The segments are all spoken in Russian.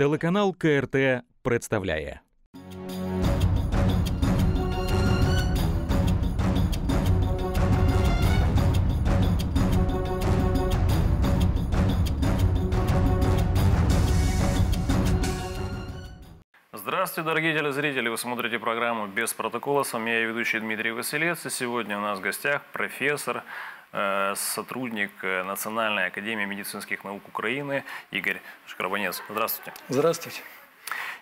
Телеканал КРТ представляє. Здравствуйте, дорогие телезрители! Вы смотрите программу «Без протокола». С вами я, ведущий Дмитрий Василец. И сегодня у нас в гостях профессор, сотрудник э, Национальной академии медицинских наук Украины Игорь Шкрабанец. Здравствуйте. Здравствуйте.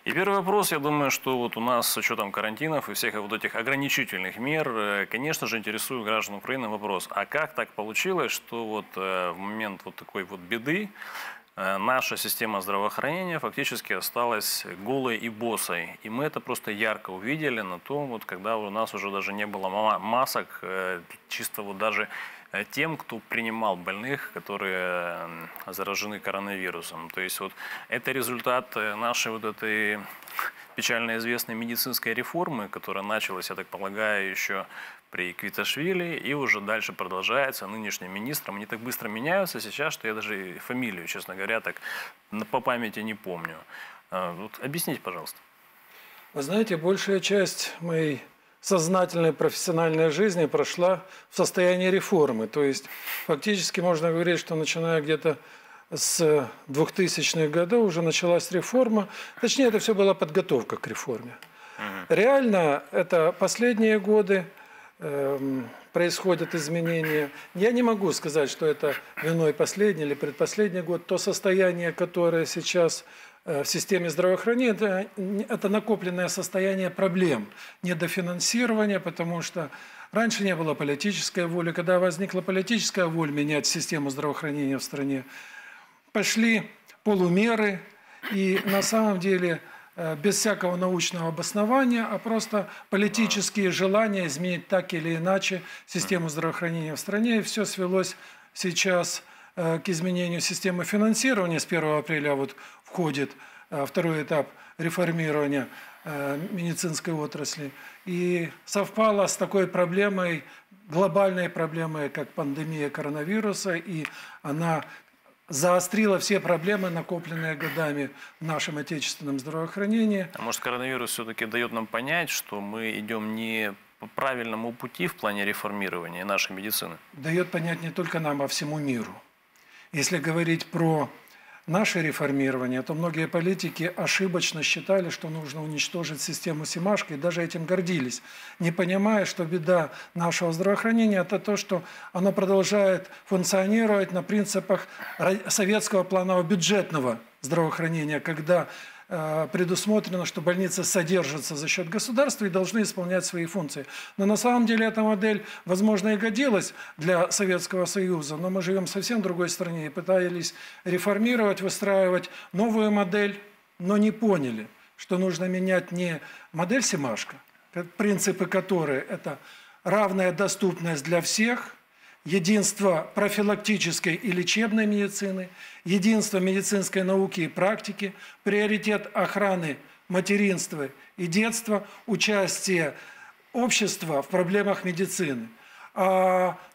И первый вопрос, я думаю, что вот у нас с учетом карантинов и всех вот этих ограничительных мер, э, конечно же, интересует граждан Украины вопрос, а как так получилось, что вот в момент вот такой вот беды Э, наша система здравоохранения фактически осталась голой и босой. И мы это просто ярко увидели на том, вот, когда у нас уже даже не было масок, э, чисто вот даже э, тем, кто принимал больных, которые заражены коронавирусом. То есть вот это результат нашей вот этой печально известной медицинской реформы, которая началась, я так полагаю, еще при Квиташвили и уже дальше продолжается нынешним министром. Они так быстро меняются сейчас, что я даже фамилию, честно говоря, так по памяти не помню. Вот объясните, пожалуйста. Вы знаете, большая часть моей сознательной профессиональной жизни прошла в состоянии реформы. То есть фактически можно говорить, что начиная где-то с 2000-х годов уже началась реформа. Точнее, это все была подготовка к реформе. Реально, это последние годы Эм, происходят изменения. Я не могу сказать, что это виной последний или предпоследний год. То состояние, которое сейчас э, в системе здравоохранения, это, накопленное состояние проблем, недофинансирования, потому что раньше не было политической воли. Когда возникла политическая воля менять систему здравоохранения в стране, пошли полумеры, и на самом деле – Э, без всякого научного обоснования, а просто политические желания изменить так или иначе систему здравоохранения в стране. И все свелось сейчас э, к изменению системы финансирования. С 1 апреля вот входит э, второй этап реформирования медицинской отрасли. И совпало с такой проблемой, глобальной проблемой, как пандемия коронавируса, и она заострила все проблемы, накопленные годами в нашем отечественном здравоохранении. А может, коронавирус все-таки дает нам понять, что мы идем не по правильному пути в плане реформирования нашей медицины? Дает понять не только нам, а всему миру. Если говорить про наше реформирование, то многие политики ошибочно считали, что нужно уничтожить систему Симашко, и даже этим гордились, не понимая, что беда нашего здравоохранения – это то, что оно продолжает функционировать на принципах советского планового бюджетного здравоохранения, когда предусмотрено, что больницы содержатся за счет государства и должны исполнять свои функции. Но на самом деле эта модель, возможно, и годилась для Советского Союза, но мы живем в совсем другой стране и пытались реформировать, выстраивать новую модель, но не поняли, что нужно менять не модель Семашко, принципы которой – это равная доступность для всех – единство профилактической и лечебной медицины, единство медицинской науки и практики, приоритет охраны материнства и детства, участие общества в проблемах медицины –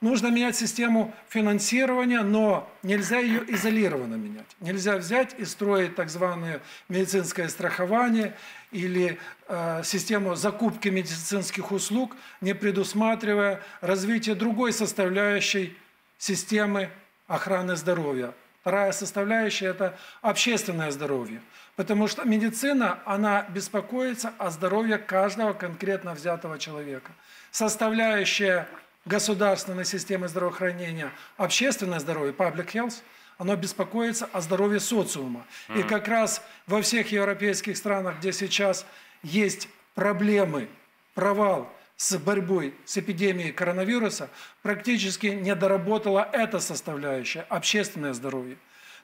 нужно менять систему финансирования, но нельзя ее изолированно менять. Нельзя взять и строить так званое медицинское страхование или а, систему закупки медицинских услуг, не предусматривая развитие другой составляющей системы охраны здоровья. Вторая составляющая – это общественное здоровье. Потому что медицина, она беспокоится о здоровье каждого конкретно взятого человека. Составляющая государственной системы здравоохранения общественное здоровье, public health, оно беспокоится о здоровье социума. Mm-hmm. И как раз во всех европейских странах, где сейчас есть проблемы, провал с борьбой с эпидемией коронавируса, практически не доработала эта составляющая – общественное здоровье.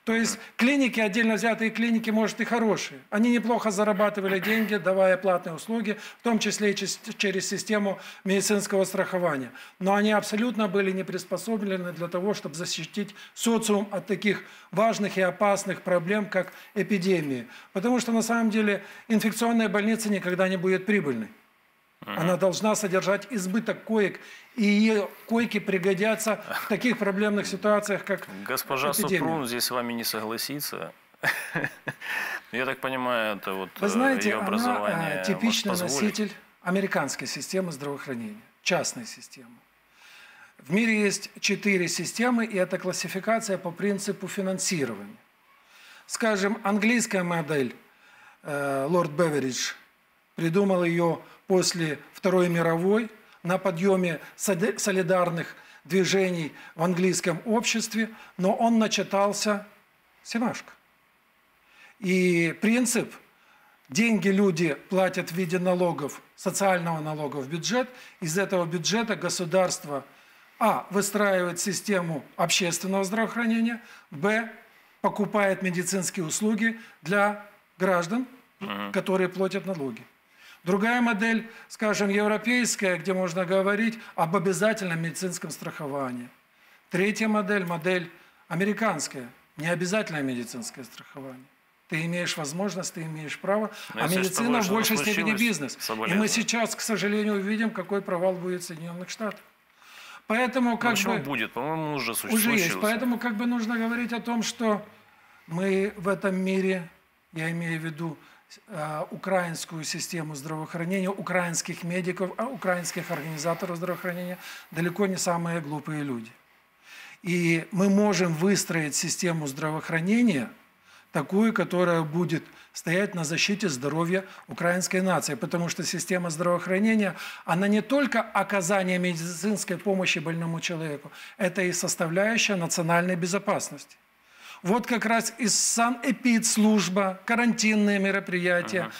То есть клиники, отдельно взятые клиники, может, и хорошие. Они неплохо зарабатывали деньги, давая платные услуги, в том числе и через систему медицинского страхования. Но они абсолютно были не приспособлены для того, чтобы защитить социум от таких важных и опасных проблем, как эпидемии. Потому что на самом деле инфекционная больница никогда не будет прибыльной. Она должна содержать избыток коек, и ее койки пригодятся в таких проблемных ситуациях, как Госпожа эпидемия. Супрун здесь с вами не согласится. Я так понимаю, это вот Вы э, знаете, ее она образование э, типичный носитель американской системы здравоохранения, частной системы. В мире есть четыре системы, и это классификация по принципу финансирования. Скажем, английская модель, э, лорд Беверидж придумал ее после Второй мировой на подъеме соли- солидарных движений в английском обществе, но он начитался Семашко. И принцип деньги люди платят в виде налогов, социального налога в бюджет. Из этого бюджета государство а. выстраивает систему общественного здравоохранения, б. покупает медицинские услуги для граждан, которые платят налоги. Другая модель, скажем, европейская, где можно говорить об обязательном медицинском страховании. Третья модель, модель американская, необязательное медицинское страхование. Ты имеешь возможность, ты имеешь право, Но а если с медицина в большей степени бизнес. И мы сейчас, к сожалению, увидим, какой провал будет в Соединенных Штатах. Поэтому как Почему бы... будет? По-моему, уже существует. Уже есть. Поэтому как бы нужно говорить о том, что мы в этом мире, я имею в виду украинскую систему здравоохранения, украинских медиков, а, украинских организаторов здравоохранения, далеко не самые глупые люди. И мы можем выстроить систему здравоохранения такую, которая будет стоять на защите здоровья украинской нации. Потому что система здравоохранения, она не только оказание медицинской помощи больному человеку, это и составляющая национальной безопасности. Вот как раз и санэпидслужба, карантинные мероприятия,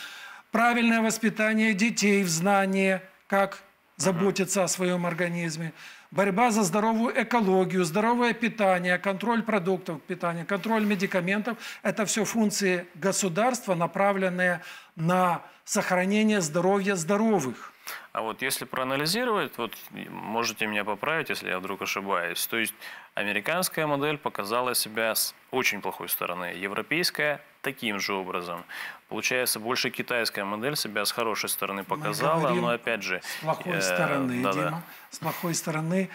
правильное воспитание детей в знании, как заботиться о своем организме, борьба за здоровую экологию, здоровое питание, контроль продуктов питания, контроль медикаментов – это все функции государства, направленные на сохранение здоровья здоровых. А вот если проанализировать, вот можете меня поправить, если я вдруг ошибаюсь. То есть американская модель показала себя с очень плохой стороны, европейская таким же образом. Получается, больше китайская модель себя с хорошей стороны показала, но опять же... С плохой э, стороны, да-да, Дима, с плохой стороны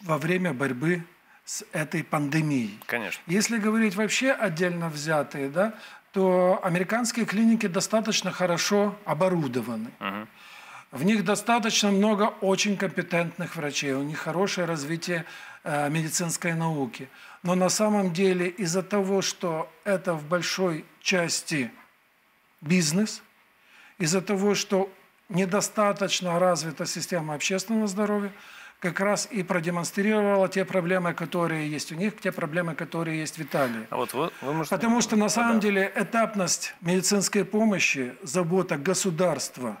во время борьбы с этой пандемией. Конечно. Если говорить вообще отдельно взятые, да, то американские клиники достаточно хорошо оборудованы. Мгм. В них достаточно много очень компетентных врачей, у них хорошее развитие э, медицинской науки. Но на самом деле из-за того, что это в большой части бизнес, из-за того, что недостаточно развита система общественного здоровья, как раз и продемонстрировала те проблемы, которые есть у них, те проблемы, которые есть в Италии. А вот вы, вы можете... Потому что на самом да. деле этапность медицинской помощи, забота государства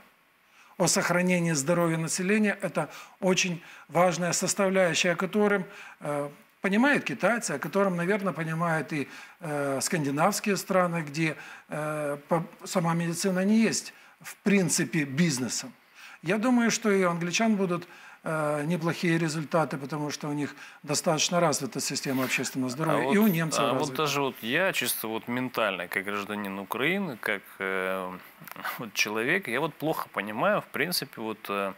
о сохранении здоровья населения – это очень важная составляющая, о котором э, понимают китайцы, о котором, наверное, понимают и э, скандинавские страны, где э, по- сама медицина не есть в принципе бизнесом. Я думаю, что и англичан будут неплохие результаты, потому что у них достаточно развита система общественного здоровья, и у немцев а вот развита. даже вот я чисто вот ментально, как гражданин Украины, как э, вот человек, я вот плохо понимаю, в принципе, вот э,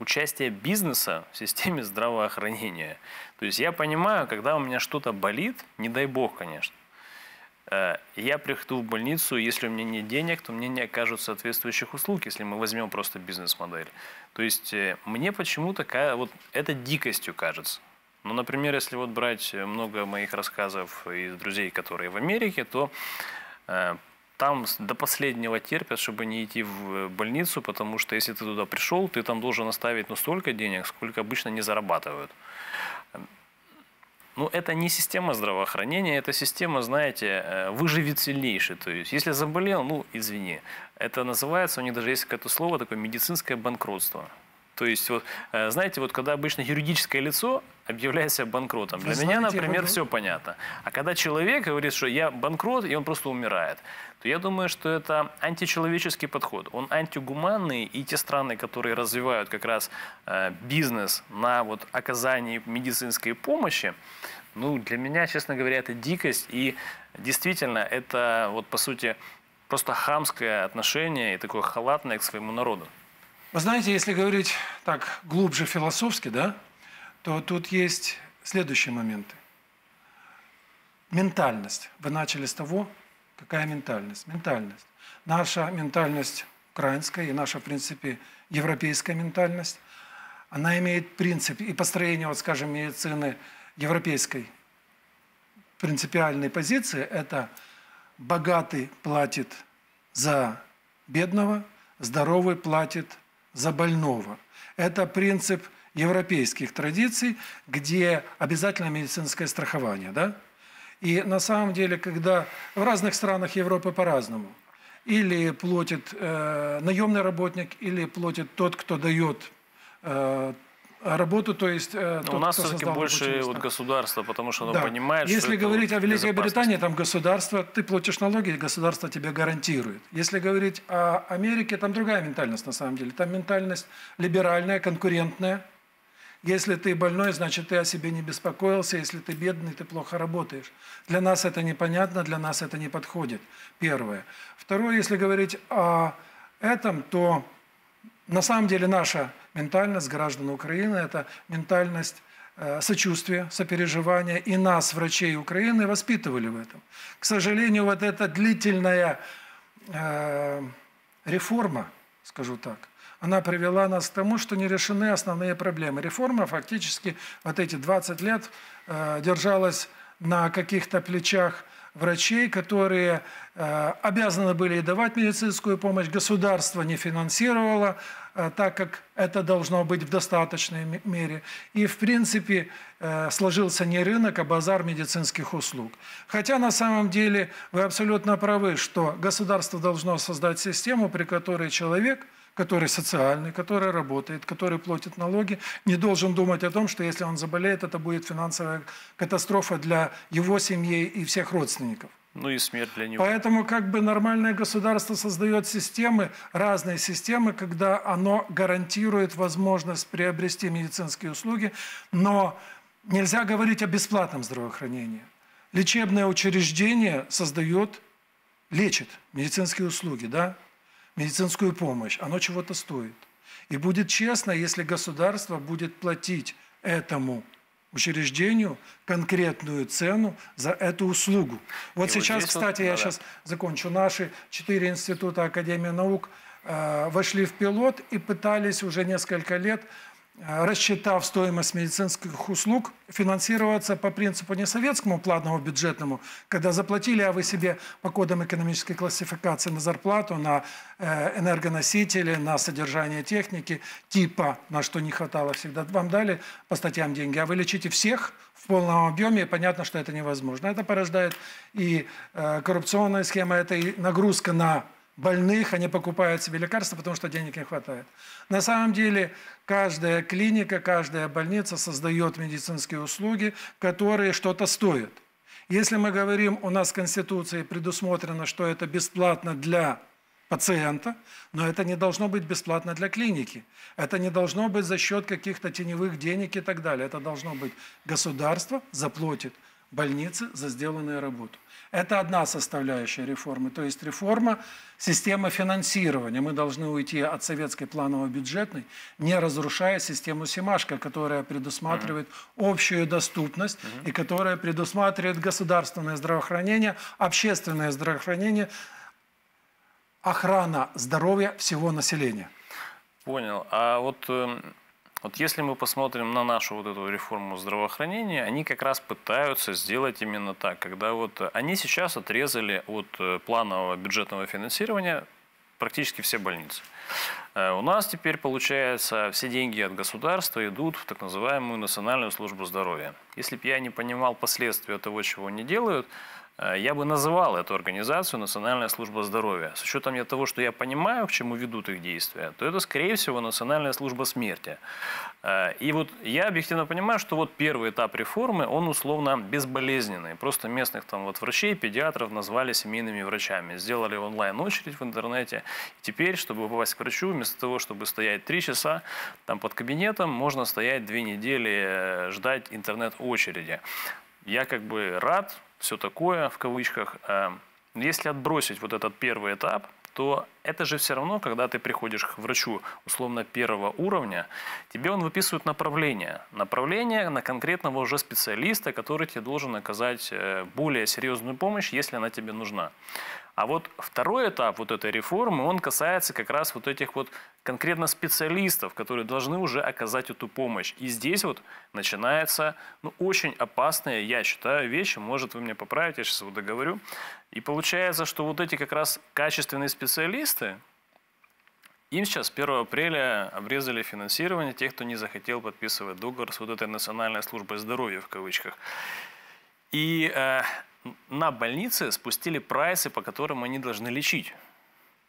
участие бизнеса в системе здравоохранения. То есть я понимаю, когда у меня что-то болит, не дай бог, конечно, э, я прихожу в больницу, если у меня нет денег, то мне не окажут соответствующих услуг, если мы возьмем просто бизнес-модель. То есть э, мне почему-то вот это дикостью кажется. Ну, например, если вот брать много моих рассказов из друзей, которые в Америке, то э, там до последнего терпят, чтобы не идти в больницу, потому что если ты туда пришел, ты там должен оставить ну, столько денег, сколько обычно не зарабатывают. Ну, это не система здравоохранения, это система, знаете, э, выживет сильнейший. То есть, если заболел, ну, извини. Это называется, у них даже есть какое-то слово такое, медицинское банкротство. То есть, вот, э, знаете, вот когда обычно юридическое лицо объявляет себя банкротом, Вы для знаете, меня, например, вы- все понятно. А когда человек говорит, что я банкрот, и он просто умирает, то я думаю, что это античеловеческий подход. Он антигуманный, и те страны, которые развивают как раз э, бизнес на вот оказании медицинской помощи, ну, для меня, честно говоря, это дикость, и действительно, это вот, по сути, просто хамское отношение и такое халатное к своему народу. Вы знаете, если говорить так глубже философски, да, то тут есть следующие моменты. Ментальность. Вы начали с того, Какая ментальность? Ментальность. Наша ментальность украинская и наша, в принципе, европейская ментальность, она имеет принцип и построение, вот скажем, медицины европейской принципиальной позиции – это богатый платит за бедного, здоровый платит за больного. Это принцип европейских традиций, где обязательно медицинское страхование. Да? И на самом деле, когда в разных странах Европы по-разному, или платит э, наемный работник, или платит тот, кто дает э, работу, то есть э, тот, У нас все-таки больше вот государство, потому что оно да. понимает, Если что говорить о Великой Британии, там государство, ты платишь налоги, государство тебе гарантирует. Если говорить о Америке, там другая ментальность на самом деле. Там ментальность либеральная, конкурентная. Если ты больной, значит, ты о себе не беспокоился. Если ты бедный, ты плохо работаешь. Для нас это непонятно, для нас это не подходит. Первое. Второе, если говорить о этом, то на самом деле наша ментальность граждан Украины – это ментальность э, сочувствия, сопереживания. И нас, врачей Украины, воспитывали в этом. К сожалению, вот эта длительная э, реформа, скажу так, она привела нас к тому, что не решены основные проблемы. Реформа фактически вот эти 20 лет э, держалась на каких-то плечах врачей, которые э, обязаны были давать медицинскую помощь, государство не финансировало, э, так как это должно быть в достаточной мере. И, в принципе, сложился не рынок, а базар медицинских услуг. Хотя, на самом деле, вы абсолютно правы, что государство должно создать систему, при которой человек – который социальный, который работает, который платит налоги, не должен думать о том, что если он заболеет, это будет финансовая катастрофа для его семьи и всех родственников. Ну и смерть для него. Поэтому как бы нормальное государство создает системы, разные системы, когда оно гарантирует возможность приобрести медицинские услуги, но нельзя говорить о бесплатном здравоохранении. Лечебное учреждение создает, лечит медицинские услуги, да? Медицинскую помощь, оно чего-то стоит. И будет честно, если государство будет платить этому учреждению конкретную цену за эту услугу. Вот и сейчас, вот кстати, вот, я да, сейчас закончу. Наши четыре института Академии наук э, вошли в пилот и пытались уже несколько лет рассчитав стоимость медицинских услуг, финансироваться по принципу не советскому платному бюджетному, когда заплатили, а вы себе по кодам экономической классификации на зарплату, на э, энергоносители, на содержание техники, типа, на что не хватало всегда, вам дали по статьям деньги, а вы лечите всех в полном объеме, и понятно, что это невозможно. Это порождает и э, коррупционная схема, это и нагрузка на больных, они покупают себе лекарства, потому что денег не хватает. На самом деле каждая клиника, каждая больница создает медицинские услуги, которые что-то стоят. Если мы говорим, у нас в Конституции предусмотрено, что это бесплатно для пациента, но это не должно быть бесплатно для клиники. Это не должно быть за счет каких-то теневых денег и так далее. Это должно быть государство заплатит больнице за сделанную работу. Это одна составляющая реформы, то есть реформа системы финансирования. Мы должны уйти от советской планово-бюджетной, не разрушая систему Симашка, которая предусматривает общую доступность и которая предусматривает государственное здравоохранение, общественное здравоохранение, охрана здоровья всего населения. Понял. А вот эм, вот если мы посмотрим на нашу вот эту реформу здравоохранения, они как раз пытаются сделать именно так, когда вот они сейчас отрезали от э, планового бюджетного финансирования практически все больницы. Э, у нас теперь, получается, все деньги от государства идут в так называемую Национальную службу здоровья. Если бы я не понимал последствия того, чего они делают, я бы называл эту организацию Национальная служба здоровья. С учетом того, что я понимаю, к чему ведут их действия, то это, скорее всего, Национальная служба смерти. Э, и вот я объективно понимаю, что вот первый этап реформы, он условно безболезненный. Просто местных там вот врачей, педиатров назвали семейными врачами. Сделали онлайн-очередь в интернете. Теперь, чтобы попасть к врачу, вместо того, чтобы стоять три часа там под кабинетом, можно стоять две недели, э, ждать интернет-очереди. Я как бы рад, все такое, в кавычках. Эм, если отбросить вот этот первый этап, то это же все равно, когда ты приходишь к врачу условно первого уровня, тебе он выписывает направление. Направление на конкретного уже специалиста, который тебе должен оказать э, более серьезную помощь, если она тебе нужна. А вот второй этап вот этой реформы, он касается как раз вот этих вот конкретно специалистов, которые должны уже оказать эту помощь. И здесь вот начинается ну, очень опасная, я считаю, вещи, может вы меня поправите, я сейчас вот договорю. И получается, что вот эти как раз качественные специалисты, им сейчас 1 апреля обрезали финансирование тех, кто не захотел подписывать договор с вот этой Национальной службой здоровья в кавычках. И э, на больницы спустили прайсы, по которым они должны лечить.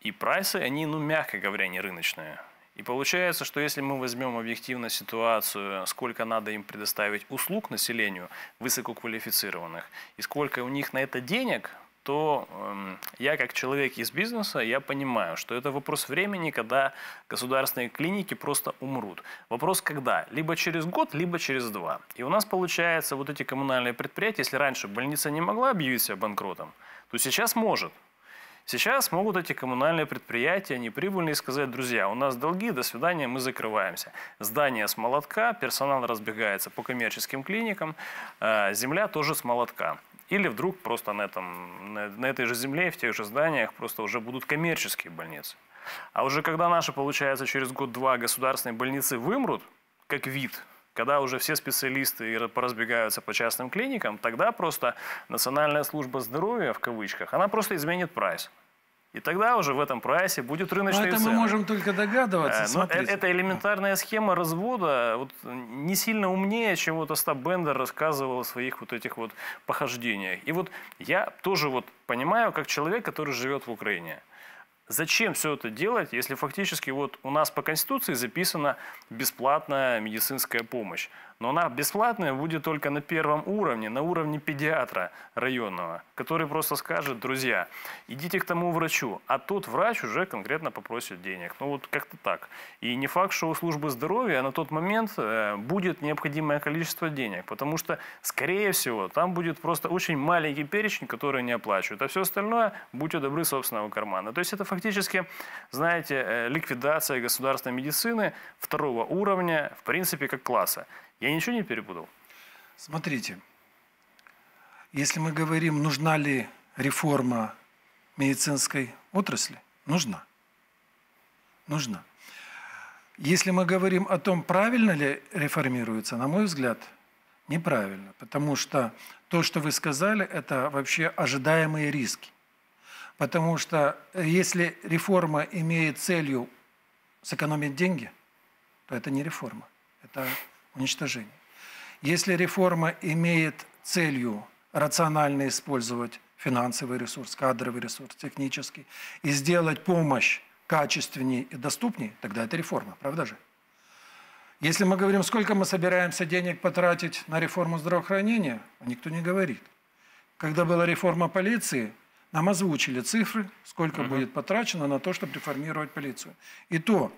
И прайсы, они, ну, мягко говоря, не рыночные. И получается, что если мы возьмем объективно ситуацию, сколько надо им предоставить услуг населению высококвалифицированных, и сколько у них на это денег, то э, я как человек из бизнеса, я понимаю, что это вопрос времени, когда государственные клиники просто умрут. Вопрос когда? Либо через год, либо через два. И у нас получается вот эти коммунальные предприятия, если раньше больница не могла объявить себя банкротом, то сейчас может. Сейчас могут эти коммунальные предприятия неприбыльные сказать, друзья, у нас долги, до свидания, мы закрываемся. Здание с молотка, персонал разбегается по коммерческим клиникам, э, земля тоже с молотка. Или вдруг просто на, этом, на, этой же земле, в тех же зданиях просто уже будут коммерческие больницы. А уже когда наши, получается, через год-два государственные больницы вымрут, как вид, когда уже все специалисты поразбегаются по частным клиникам, тогда просто Национальная служба здоровья, в кавычках, она просто изменит прайс. И тогда уже в этом прайсе будет рыночный цены. это мы можем только догадываться. Э, но это элементарная схема развода, вот, не сильно умнее, чем вот Остап Бендер рассказывал о своих вот этих вот похождениях. И вот я тоже вот понимаю, как человек, который живет в Украине. Зачем все это делать, если фактически вот у нас по Конституции записана бесплатная медицинская помощь? Но она бесплатная будет только на первом уровне, на уровне педиатра районного, который просто скажет, друзья, идите к тому врачу, а тот врач уже конкретно попросит денег. Ну вот как-то так. И не факт, что у службы здоровья на тот момент э, будет необходимое количество денег, потому что, скорее всего, там будет просто очень маленький перечень, который не оплачивают, а все остальное, будьте добры, собственного кармана. То есть это фактически, знаете, э, ликвидация государственной медицины второго уровня, в принципе, как класса. Я ничего не перепутал? Смотрите, если мы говорим, нужна ли реформа медицинской отрасли, нужна. Нужна. Если мы говорим о том, правильно ли реформируется, на мой взгляд, неправильно. Потому что то, что вы сказали, это вообще ожидаемые риски. Потому что если реформа имеет целью сэкономить деньги, то это не реформа, это уничтожения. Если реформа имеет целью рационально использовать финансовый ресурс, кадровый ресурс, технический, и сделать помощь качественнее и доступнее, тогда это реформа, правда же? Если мы говорим, сколько мы собираемся денег потратить на реформу здравоохранения, никто не говорит. Когда была реформа полиции, нам озвучили цифры, сколько угу. будет потрачено на то, чтобы реформировать полицию. И то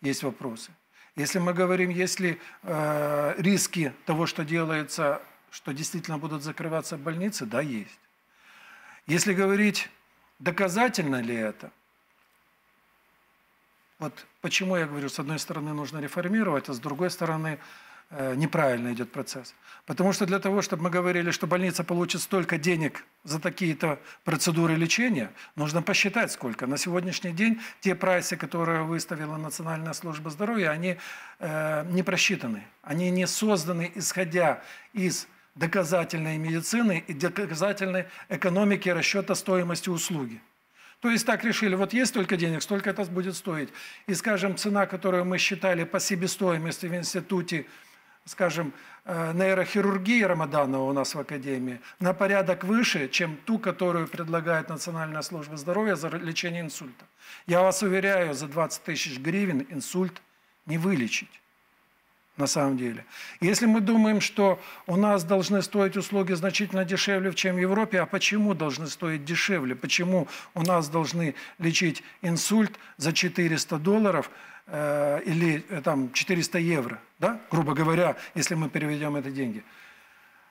есть вопросы. Если мы говорим, если э, риски того, что делается, что действительно будут закрываться больницы, да, есть. Если говорить, доказательно ли это, вот почему я говорю, с одной стороны нужно реформировать, а с другой стороны неправильно идет процесс. Потому что для того, чтобы мы говорили, что больница получит столько денег за такие-то процедуры лечения, нужно посчитать сколько. На сегодняшний день те прайсы, которые выставила Национальная служба здоровья, они э, не просчитаны. Они не созданы исходя из доказательной медицины и доказательной экономики расчета стоимости услуги. То есть так решили, вот есть столько денег, столько это будет стоить. И, скажем, цена, которую мы считали по себестоимости в институте скажем, э, нейрохирургии Рамаданова у нас в Академии на порядок выше, чем ту, которую предлагает Национальная служба здоровья за лечение инсульта. Я вас уверяю, за 20 тысяч гривен инсульт не вылечить на самом деле. Если мы думаем, что у нас должны стоить услуги значительно дешевле, чем в Европе, а почему должны стоить дешевле? Почему у нас должны лечить инсульт за 400 долларов – Э, или э, там 400 евро, да, грубо говоря, если мы переведем это деньги.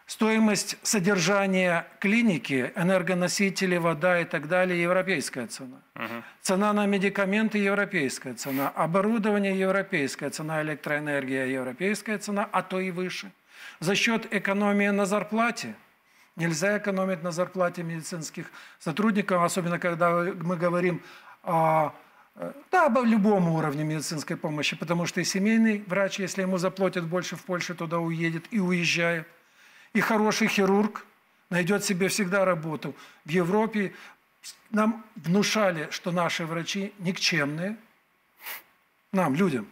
Стоимость содержания клиники, энергоносители, вода и так далее – европейская цена. Угу. Цена на медикаменты – европейская цена. Оборудование – европейская цена. Электроэнергия – европейская цена, а то и выше. За счет экономии на зарплате – нельзя экономить на зарплате медицинских сотрудников, особенно когда мы говорим о да, об любом уровне медицинской помощи, потому что и семейный врач, если ему заплатят больше в Польше, туда уедет и уезжает – и хороший хирург найдет себе всегда работу. В Европе нам внушали, что наши врачи никчемные, нам, людям.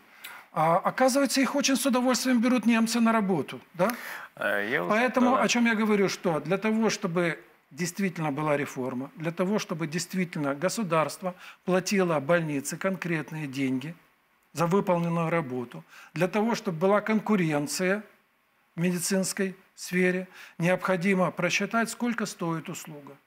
А оказывается, их очень с удовольствием берут немцы на работу. Да? Э, я Поэтому, да. о чем я говорю, что для того, чтобы действительно была реформа, для того, чтобы действительно государство платило больнице конкретные деньги за выполненную работу, для того, чтобы была конкуренция медицинской сфере необходимо просчитать, сколько стоит услуга.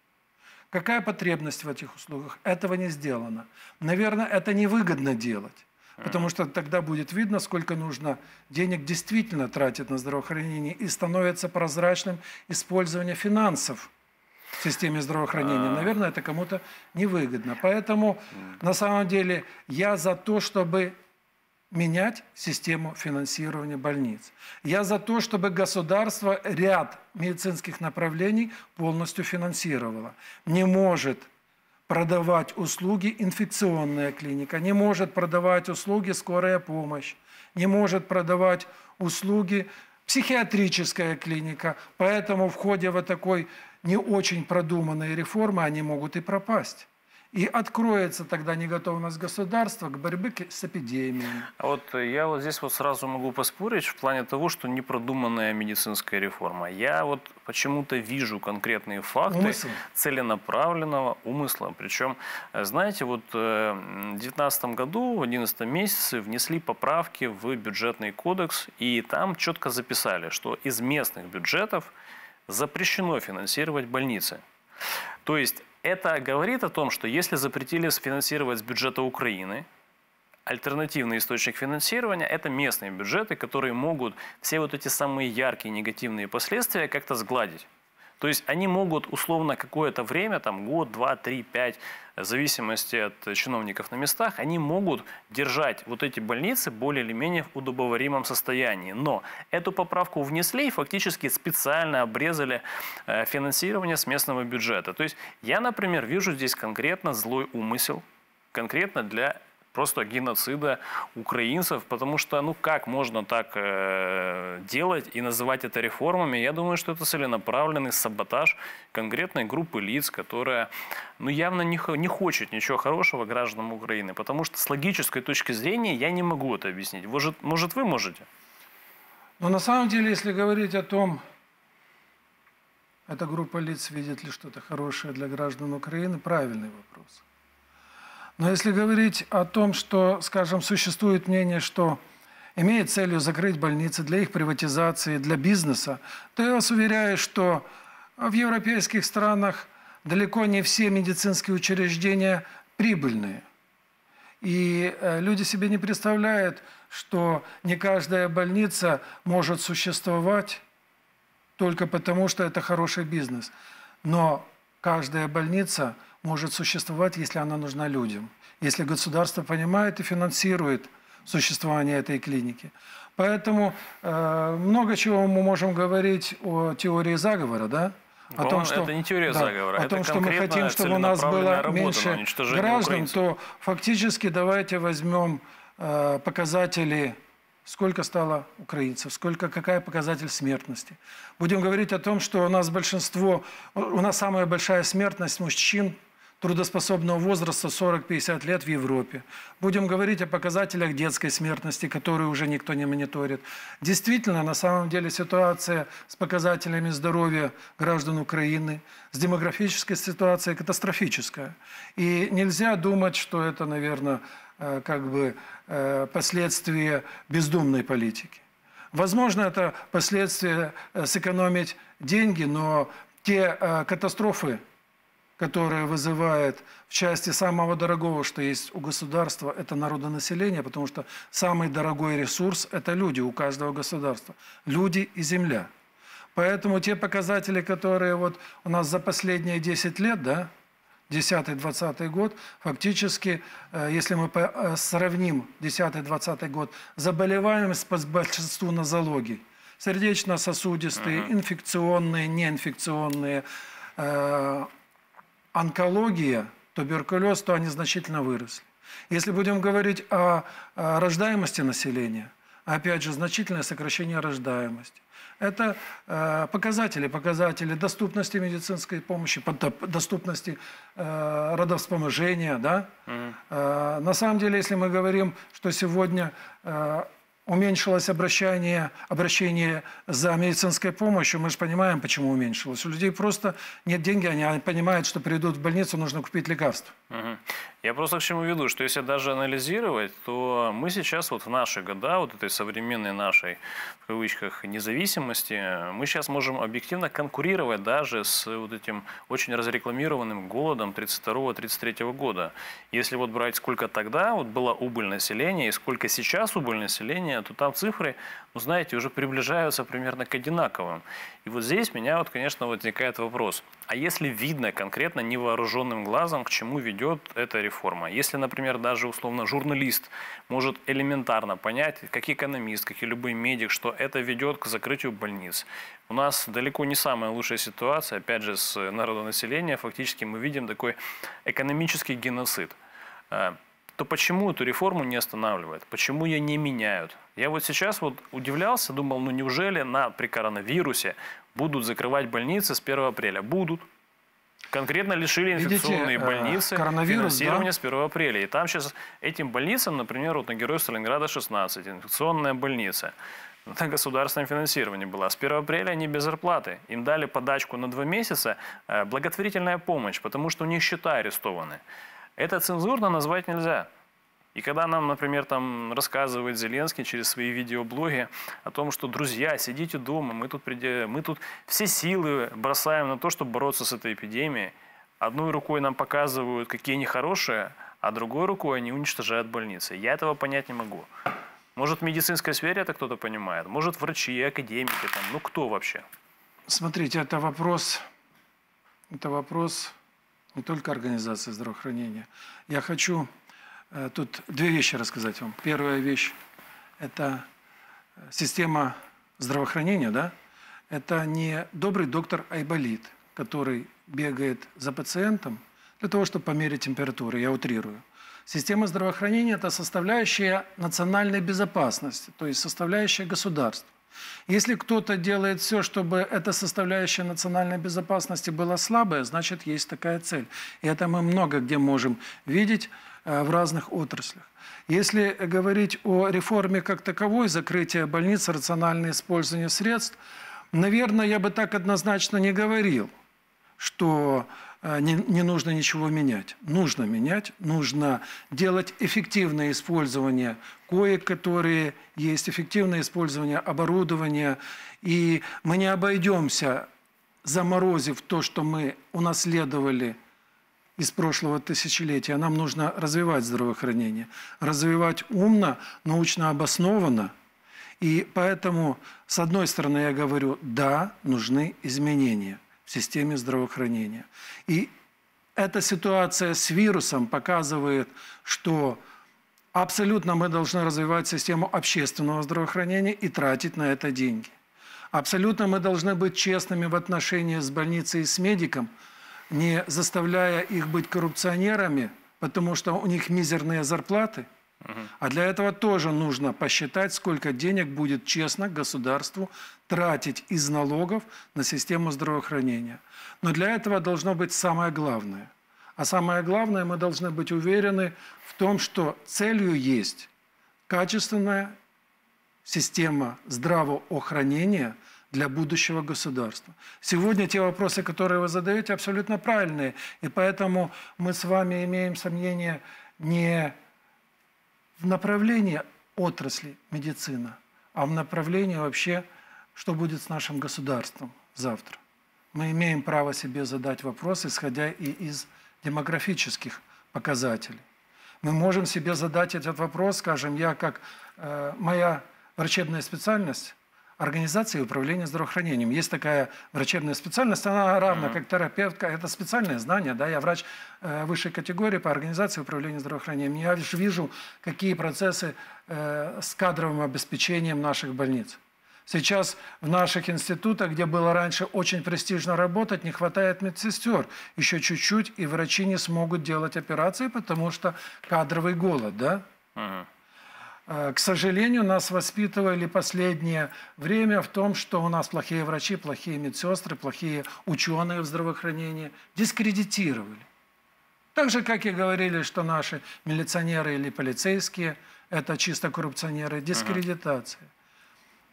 Какая потребность в этих услугах? Этого не сделано. Наверное, это невыгодно делать. Потому что тогда будет видно, сколько нужно денег действительно тратить на здравоохранение и становится прозрачным использование финансов в системе здравоохранения. А. Наверное, это кому-то невыгодно. Поэтому на самом деле я за то, чтобы менять систему финансирования больниц. Я за то, чтобы государство ряд медицинских направлений полностью финансировало. Не может продавать услуги инфекционная клиника, не может продавать услуги скорая помощь, не может продавать услуги психиатрическая клиника. Поэтому в ходе вот такой не очень продуманной реформы они могут и пропасть. И откроется тогда неготовность государства к борьбе с эпидемией. А вот я вот здесь вот сразу могу поспорить в плане того, что непродуманная медицинская реформа. Я вот почему-то вижу конкретные факты Умысл. целенаправленного умысла. Причем, знаете, вот э, в 2019 году, в 11 месяце внесли поправки в бюджетный кодекс, и там четко записали, что из местных бюджетов запрещено финансировать больницы. То есть это говорит о том, что если запретили финансировать с бюджета Украины, альтернативный источник финансирования – это местные бюджеты, которые могут все вот эти самые яркие негативные последствия как-то сгладить. То есть они могут условно какое-то время, там год, два, три, пять, в зависимости от чиновников на местах, они могут держать вот эти больницы более или менее в удобоваримом состоянии. Но эту поправку внесли и фактически специально обрезали э, финансирование с местного бюджета. То есть я, например, вижу здесь конкретно злой умысел, конкретно для просто геноцида украинцев, потому что, ну как можно так э, делать и называть это реформами? Я думаю, что это целенаправленный саботаж конкретной группы лиц, которая, ну явно не, не хочет ничего хорошего гражданам Украины, потому что с логической точки зрения я не могу это объяснить. Может, может вы можете? Но на самом деле, если говорить о том, эта группа лиц видит ли что-то хорошее для граждан Украины, правильный вопрос. Но если говорить о том, что, скажем, существует мнение, что имеет целью закрыть больницы для их приватизации, для бизнеса, то я вас уверяю, что в европейских странах далеко не все медицинские учреждения прибыльные. И э, люди себе не представляют, что не каждая больница может существовать только потому, что это хороший бизнес. Но каждая больница – может существовать, если она нужна людям, если государство понимает и финансирует существование этой клиники. Поэтому э, много чего мы можем говорить о теории заговора, да? О том, что, это не теория да, заговора, о том, что мы хотим, чтобы у нас было меньше граждан, украинцев. то фактически давайте возьмем э, показатели сколько стало украинцев, сколько, какая показатель смертности. Будем говорить о том, что у нас большинство, у нас самая большая смертность мужчин трудоспособного возраста 40-50 лет в Европе. Будем говорить о показателях детской смертности, которые уже никто не мониторит. Действительно, на самом деле ситуация с показателями здоровья граждан Украины, с демографической ситуацией катастрофическая. И нельзя думать, что это, наверное, э, как бы э, последствия бездумной политики. Возможно, это последствия э, сэкономить деньги, но те катастрофы, которая вызывает в части самого дорогого, что есть у государства, это народонаселение, потому что самый дорогой ресурс – это люди у каждого государства. Люди и земля. Поэтому те показатели, которые вот у нас за последние 10 лет, да, 10-20 год, фактически, э, если мы э, сравним 10-20 год, заболеваемость по большинству нозологий, сердечно-сосудистые, uh-huh. инфекционные, неинфекционные, э, онкология, туберкулез, то они значительно выросли. Если будем говорить о, о рождаемости населения, опять же, значительное сокращение рождаемости. Это э, показатели, показатели доступности медицинской помощи, доступности э, родовспоможения. Да? Mm-hmm. Э, на самом деле, если мы говорим, что сегодня э, уменьшилось обращение, обращение за медицинской помощью. Мы же понимаем, почему уменьшилось. У людей просто нет денег, они понимают, что придут в больницу, нужно купить лекарства. Угу. Я просто к чему веду, что если даже анализировать, то мы сейчас вот в наши года, вот этой современной нашей, в кавычках, независимости, мы сейчас можем объективно конкурировать даже с вот этим очень разрекламированным голодом 32-33 года. Если вот брать, сколько тогда вот была убыль населения и сколько сейчас убыль населения, то там цифры, ну, знаете, уже приближаются примерно к одинаковым. И вот здесь меня вот, конечно, возникает вопрос. А если видно конкретно невооруженным глазом, к чему ведет эта реформа? Если, например, даже условно журналист может элементарно понять, как экономист, как и любой медик, что это ведет к закрытию больниц. У нас далеко не самая лучшая ситуация, опять же, с народонаселением. Фактически мы видим такой экономический геноцид э, то почему эту реформу не останавливают? Почему ее не меняют? Я вот сейчас вот удивлялся, думал, ну неужели на, при коронавирусе будут закрывать больницы с 1 апреля? Будут. Конкретно лишили инфекционные Видите, э, больницы финансирования да? с 1 апреля. И там сейчас этим больницам, например, вот на Герой Сталинграда 16, инфекционная больница, на государственном финансировании была. С 1 апреля они без зарплаты. Им дали подачку на два месяца, э, благотворительная помощь, потому что у них счета арестованы. Это цензурно назвать нельзя. И когда нам, например, там рассказывает Зеленский через свои видеоблоги о том, что, друзья, сидите дома, мы тут, мы тут все силы бросаем на то, чтобы бороться с этой эпидемией, одной рукой нам показывают, какие они хорошие, а другой рукой они уничтожают больницы. Я этого понять не могу. Может, в медицинской сфере это кто-то понимает? Может, врачи, академики, там, ну кто вообще? Смотрите, это вопрос, это вопрос не только организации здравоохранения. Я хочу Э, тут две вещи рассказать вам. Первая вещь – это э, система здравоохранения, да? Это не добрый доктор Айболит, который бегает за пациентом для того, чтобы померить температуру, я утрирую. Система здравоохранения – это составляющая национальной безопасности, то есть составляющая государства. Если кто-то делает все, чтобы эта составляющая национальной безопасности была слабая, значит, есть такая цель. И это мы много где можем видеть Э, в разных отраслях. Если говорить о реформе как таковой, закрытие больниц, рациональное использование средств, наверное, я бы так однозначно не говорил, что не, не нужно ничего менять. Нужно менять, нужно делать эффективное использование коек, которые есть, эффективное использование оборудования. И мы не обойдемся, заморозив то, что мы унаследовали из прошлого тысячелетия. Нам нужно развивать здравоохранение, развивать умно, научно обоснованно. И поэтому, с одной стороны, я говорю, да, нужны изменения в системе здравоохранения. И эта ситуация с вирусом показывает, что абсолютно мы должны развивать систему общественного здравоохранения и тратить на это деньги. Абсолютно мы должны быть честными в отношении с больницей и с медиком – не заставляя их быть коррупционерами, потому что у них мизерные зарплаты. А для этого тоже нужно посчитать, сколько денег будет честно государству тратить из налогов на систему здравоохранения. Но для этого должно быть самое главное. А самое главное, мы должны быть уверены в том, что целью есть качественная система здравоохранения – для будущего государства. Сегодня те вопросы, которые вы задаете, абсолютно правильные. И поэтому мы с вами имеем сомнения не в направлении отрасли медицина, а в направлении вообще, что будет с нашим государством завтра. Мы имеем право себе задать вопрос, исходя и из демографических показателей. Мы можем себе задать этот вопрос, скажем, я как э, моя врачебная специальность организации управления здравоохранением. Есть такая врачебная специальность, она равна как терапевтка, это специальное знание, да, я врач э, высшей категории по организации управления здравоохранением. Я лишь вижу, какие процессы э, с кадровым обеспечением наших больниц. Сейчас в наших институтах, где было раньше очень престижно работать, не хватает медсестер. Еще чуть-чуть, и врачи не смогут делать операции, потому что кадровый голод, да? Мгм. Э, К сожалению, нас воспитывали последнее время в том, что у нас плохие врачи, плохие медсестры, плохие ученые в здравоохранении. Дискредитировали. Так же, как и говорили, что наши милиционеры или полицейские – это чисто коррупционеры. Дискредитация.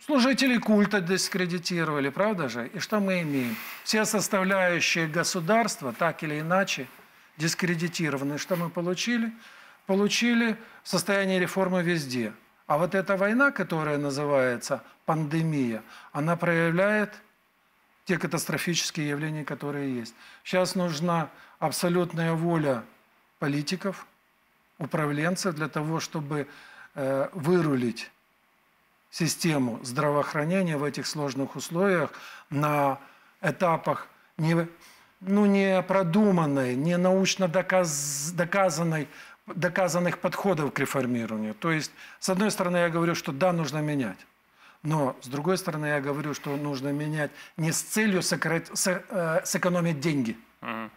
Служителей культа дискредитировали, правда же? И что мы имеем? Все составляющие государства, так или иначе, дискредитированы. Что мы получили? Получили состояние реформы везде. А вот эта война, которая называется пандемия, она проявляет те катастрофические явления, которые есть. Сейчас нужна абсолютная воля политиков, управленцев для того, чтобы э, вырулить систему здравоохранения в этих сложных условиях на этапах не, ну, не продуманной, не научно доказ, доказанной, доказанных подходов к реформированию. То есть, с одной стороны, я говорю, что да, нужно менять. Но, с другой стороны, я говорю, что нужно менять не с целью сократить, сэкономить деньги, Мгм.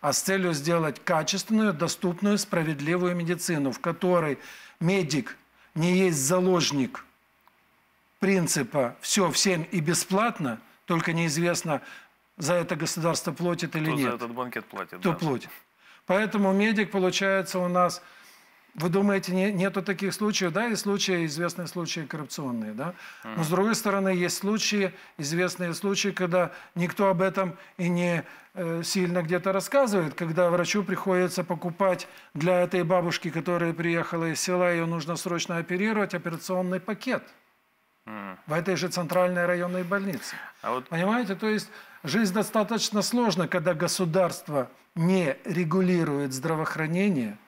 а с целью сделать качественную, доступную, справедливую медицину, в которой медик не есть заложник принципа «все всем и бесплатно», только неизвестно, за это государство платит или Кто за нет. этот банкет платит? Кто да. платит. Поэтому медик, получается, у нас... Вы думаете, не- нету таких случаев? Да, и случаи, известные случаи коррупционные, да? Но, с другой стороны, есть случаи, известные случаи, когда никто об этом и не э, сильно где-то рассказывает, когда врачу приходится покупать для этой бабушки, которая приехала из села, ее нужно срочно оперировать, операционный пакет в этой же центральной районной больнице. А вот Понимаете, то есть жизнь достаточно сложна, когда государство не регулирует здравоохранение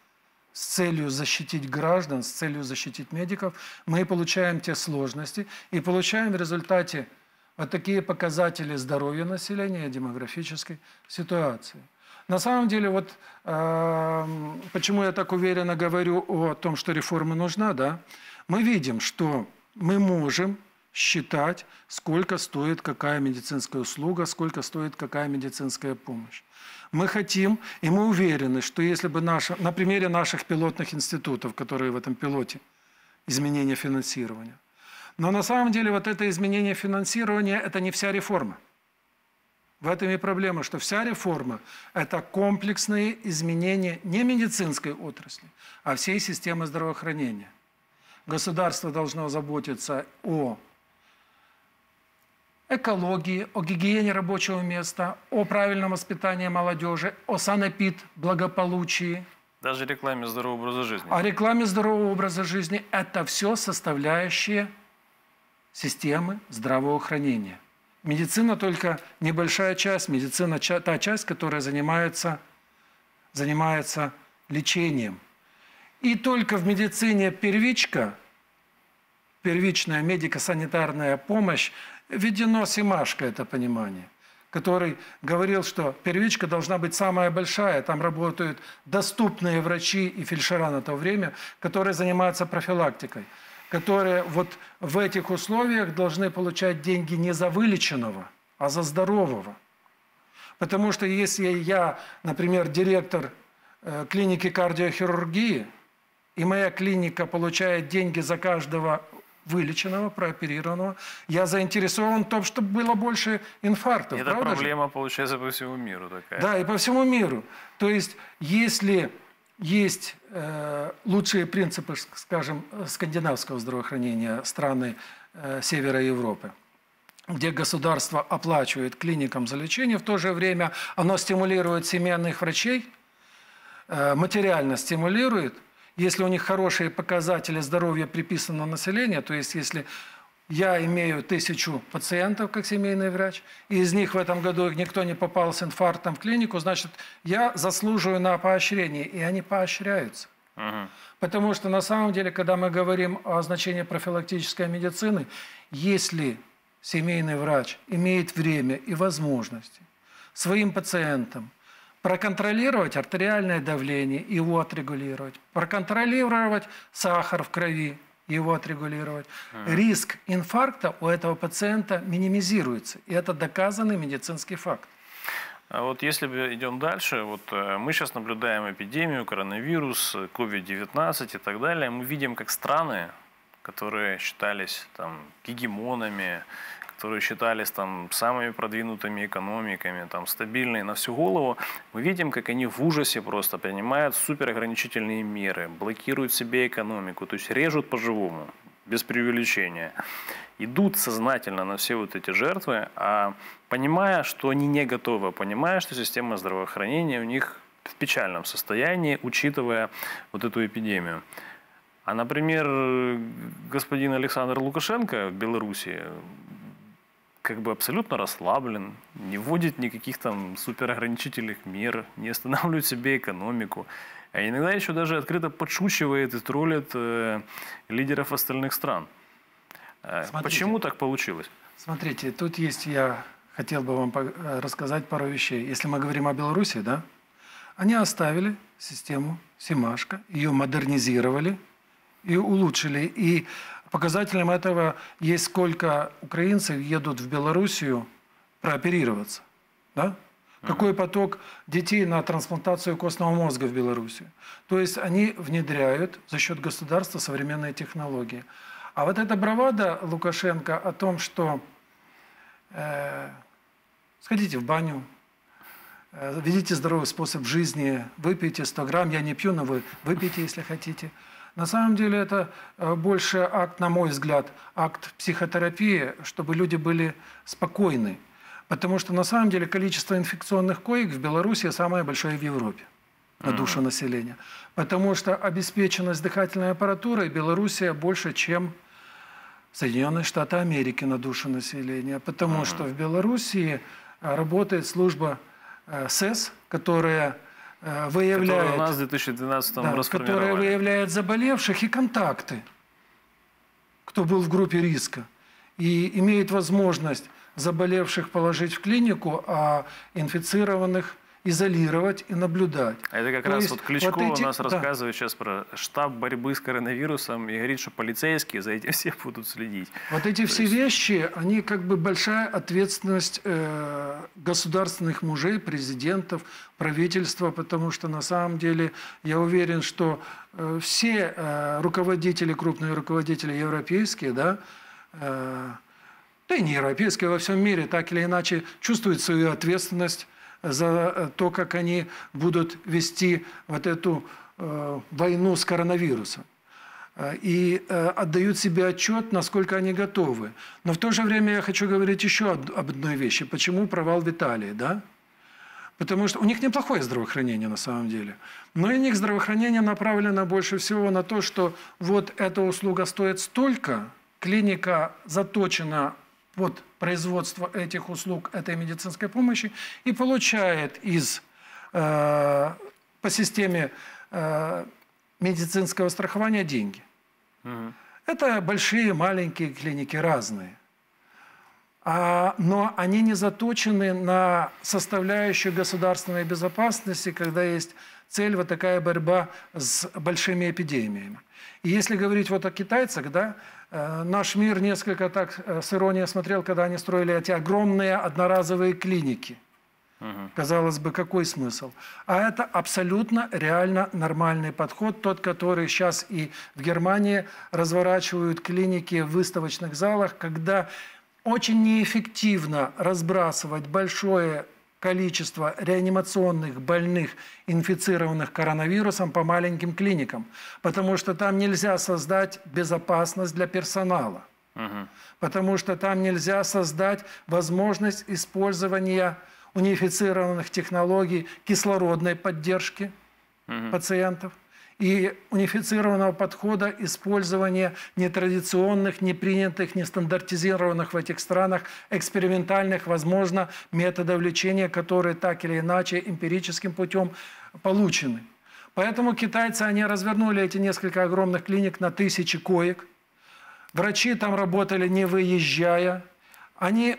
с целью защитить граждан, с целью защитить медиков, мы получаем те сложности и получаем в результате вот такие показатели здоровья населения, демографической ситуации. На самом деле, вот эм, почему я так уверенно говорю о том, что реформа нужна, да, мы видим, что мы можем считать, сколько стоит какая медицинская услуга, сколько стоит какая медицинская помощь. Мы хотим, и мы уверены, что если бы наша, на примере наших пилотных институтов, которые в этом пилоте, изменение финансирования. Но на самом деле вот это изменение финансирования – это не вся реформа. В этом и проблема, что вся реформа – это комплексные изменения не медицинской отрасли, а всей системы здравоохранения. Государство должно заботиться о экологии, о гигиене рабочего места, о правильном воспитании молодежи, о санэпид, благополучии, даже рекламе здорового образа жизни. о рекламе здорового образа жизни. Это все составляющие системы здравоохранения. Медицина только небольшая часть, медицина та часть, которая занимается, занимается лечением. И только в медицине первичка, первичная медико-санитарная помощь, введено Симашко это понимание, который говорил, что первичка должна быть самая большая, там работают доступные врачи и фельдшера на то время, которые занимаются профилактикой, которые вот в этих условиях должны получать деньги не за вылеченного, а за здорового. Потому что если я, например, директор э, клиники кардиохирургии, и моя клиника получает деньги за каждого вылеченного, прооперированного, я заинтересован в том, чтобы было больше инфарктов. Это правда же? проблема, получается, по всему миру такая. Да, и по всему миру. То есть, если есть э, лучшие принципы, ск- скажем, скандинавского здравоохранения страны э, севера Европы, где государство оплачивает клиникам за лечение, в то же время оно стимулирует семейных врачей, э, материально стимулирует, если у них хорошие показатели здоровья приписано населения, то есть если я имею тысячу пациентов как семейный врач, и из них в этом году никто не попал с инфарктом в клинику, значит, я заслуживаю на поощрение, и они поощряются. Мгм. Потому что на самом деле, когда мы говорим о значении профилактической медицины, если семейный врач имеет время и возможности своим пациентам проконтролировать артериальное давление, его отрегулировать, проконтролировать сахар в крови, его отрегулировать. Mm. Риск инфаркта у этого пациента минимизируется. И это доказанный медицинский факт. А вот если идем дальше, вот э, мы сейчас наблюдаем эпидемию, коронавирус, COVID-19 и так далее. Мы видим, как страны, которые считались там гегемонами, которые считались там самыми продвинутыми экономиками, там стабильные на всю голову, мы видим, как они в ужасе просто принимают суперограничительные меры, блокируют себе экономику, то есть режут по-живому, без преувеличения. Идут сознательно на все вот эти жертвы, а понимая, что они не готовы, понимая, что система здравоохранения у них в печальном состоянии, учитывая вот эту эпидемию. А, например, господин Александр Лукашенко в Беларуси как бы абсолютно расслаблен, не вводит никаких там суперограничительных мер, не останавливает себе экономику. А иногда еще даже открыто подшучивает и троллит э, лидеров остальных стран. Э, смотрите, Почему так получилось? Смотрите, тут есть, я хотел бы вам э, рассказать пару вещей. Если мы говорим о Беларуси, да, они оставили систему Симашко, ее модернизировали и улучшили. И Показателем этого есть сколько украинцев едут в Белоруссию прооперироваться. Да? Какой поток детей на трансплантацию костного мозга в Беларуси. То есть они внедряют за счет государства современные технологии. А вот эта бравада Лукашенко о том, что э, сходите в баню, э, ведите здоровый способ жизни, выпейте 100 грамм, я не пью, но вы выпейте, если хотите – на самом деле это э, больше акт, на мой взгляд, акт психотерапии, чтобы люди были спокойны. Потому что на самом деле количество инфекционных коек в Беларуси самое большое в Европе на душу населения. Потому что обеспеченность дыхательной аппаратурой Белоруссия больше, чем Соединенные Штаты Америки на душу населения. Потому что в Белоруссии э, работает служба э, СЭС, которая выявляет, у нас в 2012 да, которая выявляет заболевших и контакты, кто был в группе риска, и имеет возможность заболевших положить в клинику, а инфицированных изолировать и наблюдать. А это как То раз есть, вот Кличко вот эти, у нас да. рассказывает сейчас про штаб борьбы с коронавирусом и говорит, что полицейские за этим все будут следить. Вот эти То все есть... вещи, они как бы большая ответственность э, государственных мужей, президентов, правительства, потому что на самом деле я уверен, что э, все э, руководители, крупные руководители европейские, да, э, да и не европейские, во всем мире, так или иначе чувствуют свою ответственность за э, то, как они будут вести вот эту э, войну с коронавирусом. Э, и отдают себе отчет, насколько они готовы. Но в то же время я хочу говорить еще об одной вещи. Почему провал в Италии, да? Потому что у них неплохое здравоохранение на самом деле. Но у них здравоохранение направлено больше всего на то, что вот эта услуга стоит столько, клиника заточена под производство этих услуг, этой медицинской помощи и получает из, э, по системе э, медицинского страхования деньги. Угу. Это большие, маленькие клиники, разные. А, но они не заточены на составляющую государственной безопасности, когда есть цель вот такая борьба с большими эпидемиями. И если говорить вот о китайцах, да, наш мир несколько так э, с иронией смотрел, когда они строили эти огромные одноразовые клиники. Угу. Казалось бы, какой смысл? А это абсолютно реально нормальный подход, тот, который сейчас и в Германии разворачивают клиники в выставочных залах, когда очень неэффективно разбрасывать большое количество реанимационных больных, инфицированных коронавирусом по маленьким клиникам, потому что там нельзя создать безопасность для персонала, угу. потому что там нельзя создать возможность использования унифицированных технологий кислородной поддержки угу. пациентов и унифицированного подхода использования нетрадиционных, непринятых, нестандартизированных в этих странах экспериментальных, возможно, методов лечения, которые так или иначе эмпирическим путем получены. Поэтому китайцы, они развернули эти несколько огромных клиник на тысячи коек. Врачи там работали не выезжая, они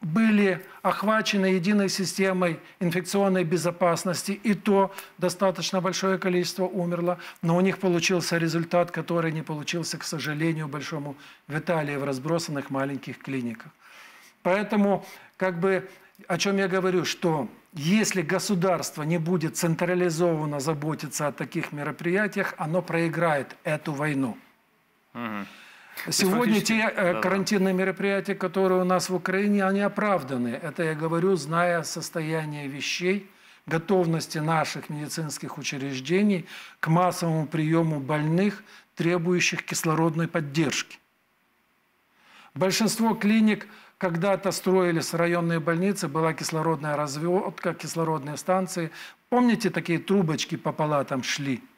были охвачены единой системой инфекционной безопасности, и то достаточно большое количество умерло, но у них получился результат, который не получился, к сожалению, большому в Италии в разбросанных маленьких клиниках. Поэтому, как бы, о чем я говорю, что если государство не будет централизованно заботиться о таких мероприятиях, оно проиграет эту войну. Угу. Сегодня те э, да, карантинные мероприятия, которые у нас в Украине, они оправданы. Это я говорю, зная состояние вещей, готовности наших медицинских учреждений к массовому приему больных, требующих кислородной поддержки. Большинство клиник когда-то строились районные больницы, была кислородная разведка, кислородные станции. Помните, такие трубочки по палатам шли –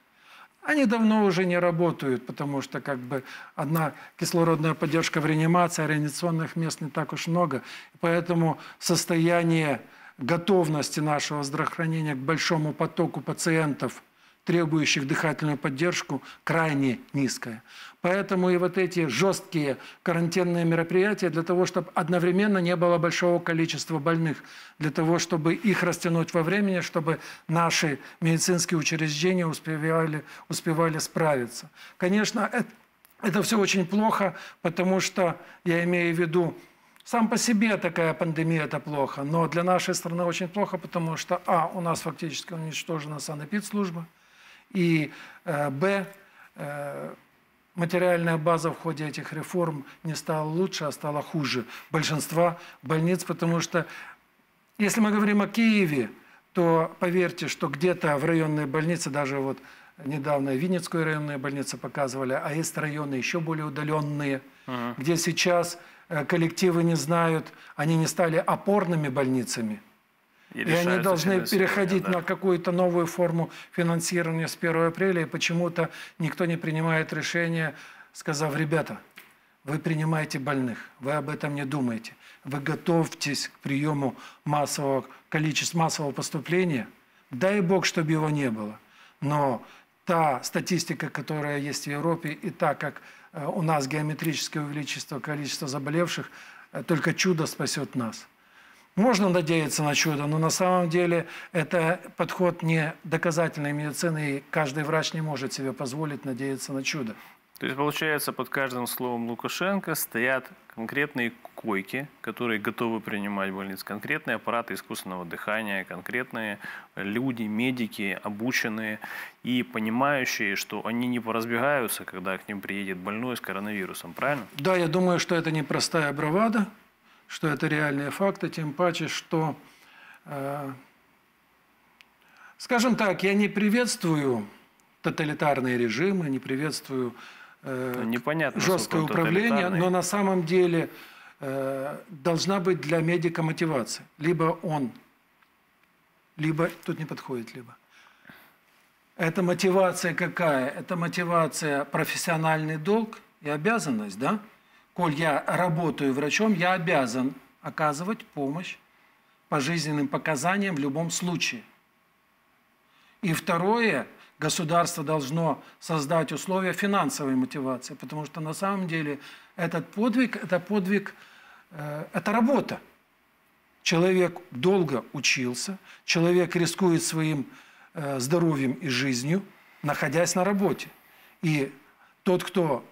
они давно уже не работают, потому что как бы одна кислородная поддержка в реанимации, а реанимационных мест не так уж много. Поэтому состояние готовности нашего здравоохранения к большому потоку пациентов – требующих дыхательную поддержку, крайне низкая. Поэтому и вот эти жесткие карантинные мероприятия для того, чтобы одновременно не было большого количества больных, для того, чтобы их растянуть во времени, чтобы наши медицинские учреждения успевали, успевали справиться. Конечно, это, это все очень плохо, потому что, я имею в виду, сам по себе такая пандемия – это плохо, но для нашей страны очень плохо, потому что, а, у нас фактически уничтожена санэпидслужба – и э, б, э, материальная база в ходе этих реформ не стала лучше, а стала хуже большинства больниц, потому что если мы говорим о Киеве, то поверьте, что где-то в районной больнице, даже вот недавно Винницкую районную больницу показывали, а есть районы еще более удаленные, uh-huh. где сейчас э, коллективы не знают, они не стали опорными больницами – и, и они должны переходить да. на какую-то новую форму финансирования с 1 апреля, и почему-то никто не принимает решение, сказав, ребята, вы принимаете больных, вы об этом не думаете, вы готовьтесь к приему массового количества массового поступления, дай Бог, чтобы его не было. Но та статистика, которая есть в Европе, и так как э, у нас геометрическое увеличение количества заболевших, э, только чудо спасет нас. Можно надеяться на чудо, но на самом деле это подход не доказательной медицины, и каждый врач не может себе позволить надеяться на чудо. То есть, получается, под каждым словом Лукашенко стоят конкретные койки, которые готовы принимать больниц, конкретные аппараты искусственного дыхания, конкретные люди, медики, обученные и понимающие, что они не поразбегаются, когда к ним приедет больной с коронавирусом, правильно? Да, я думаю, что это непростая бравада, что это реальные факты, тем паче, что, э, скажем так, я не приветствую тоталитарные режимы, не приветствую э, Непонятно, жесткое управление, но на самом деле э, должна быть для медика мотивация. Либо он, либо тут не подходит, либо. Это мотивация какая? Это мотивация профессиональный долг и обязанность, да? Коль я работаю врачом, я обязан оказывать помощь по жизненным показаниям в любом случае. И второе, государство должно создать условия финансовой мотивации, потому что на самом деле этот подвиг, это подвиг, э, это работа. Человек долго учился, человек рискует своим э, здоровьем и жизнью, находясь на работе. И тот, кто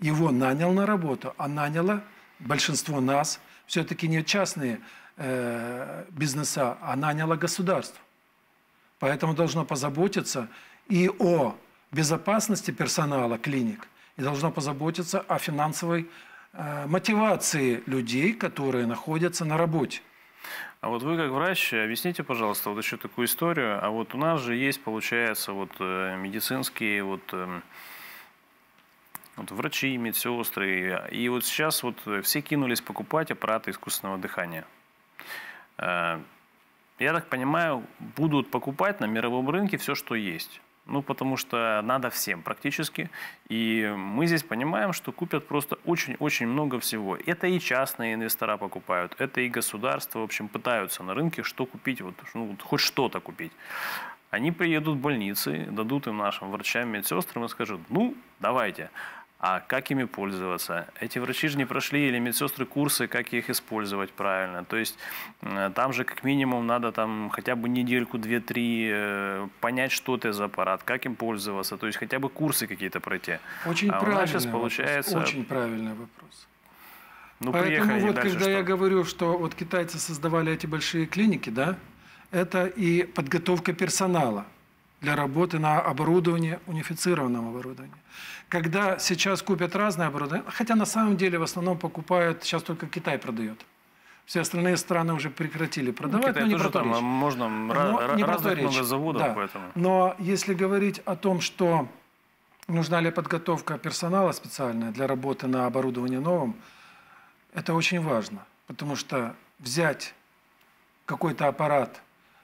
его нанял на работу, а наняло большинство нас, все-таки не частные э, бизнеса, а наняло государство. Поэтому должно позаботиться и о безопасности персонала клиник, и должно позаботиться о финансовой э, мотивации людей, которые находятся на работе. А вот вы как врач, объясните, пожалуйста, вот еще такую историю. А вот у нас же есть, получается, вот э, медицинские вот эм, вот врачи, медсестры. И вот сейчас вот все кинулись покупать аппараты искусственного дыхания. Э, я так понимаю, будут покупать на мировом рынке все, что есть. Ну, потому что надо всем практически. И мы здесь понимаем, что купят просто очень-очень много всего. Это и частные инвестора покупают, это и государства, в общем, пытаются на рынке что купить, вот, ну, хоть что-то купить. Они приедут в больницы, дадут им нашим врачам, медсестрам и скажут, ну, давайте, а как ими пользоваться? Эти врачи же не прошли или медсестры курсы, как их использовать правильно. То есть э, там же как минимум надо там хотя бы недельку, две-три э, понять, что это за аппарат, как им пользоваться, то есть хотя бы курсы какие-то пройти. Очень а правильный сейчас получается... Вопрос. Очень правильный вопрос. Ну, Поэтому вот когда что? я говорю, что вот китайцы создавали эти большие клиники, да, это и подготовка персонала для работы на оборудовании, унифицированном оборудовании. Когда сейчас купят разное оборудование, хотя на самом деле в основном покупают, сейчас только Китай продает. Все остальные страны уже прекратили продавать, ну, Китай но не тоже там, можно но не разных много заводов, да. поэтому. Но если говорить о том, что нужна ли подготовка персонала специальная для работы на оборудовании новом, это очень важно, потому что взять какой-то аппарат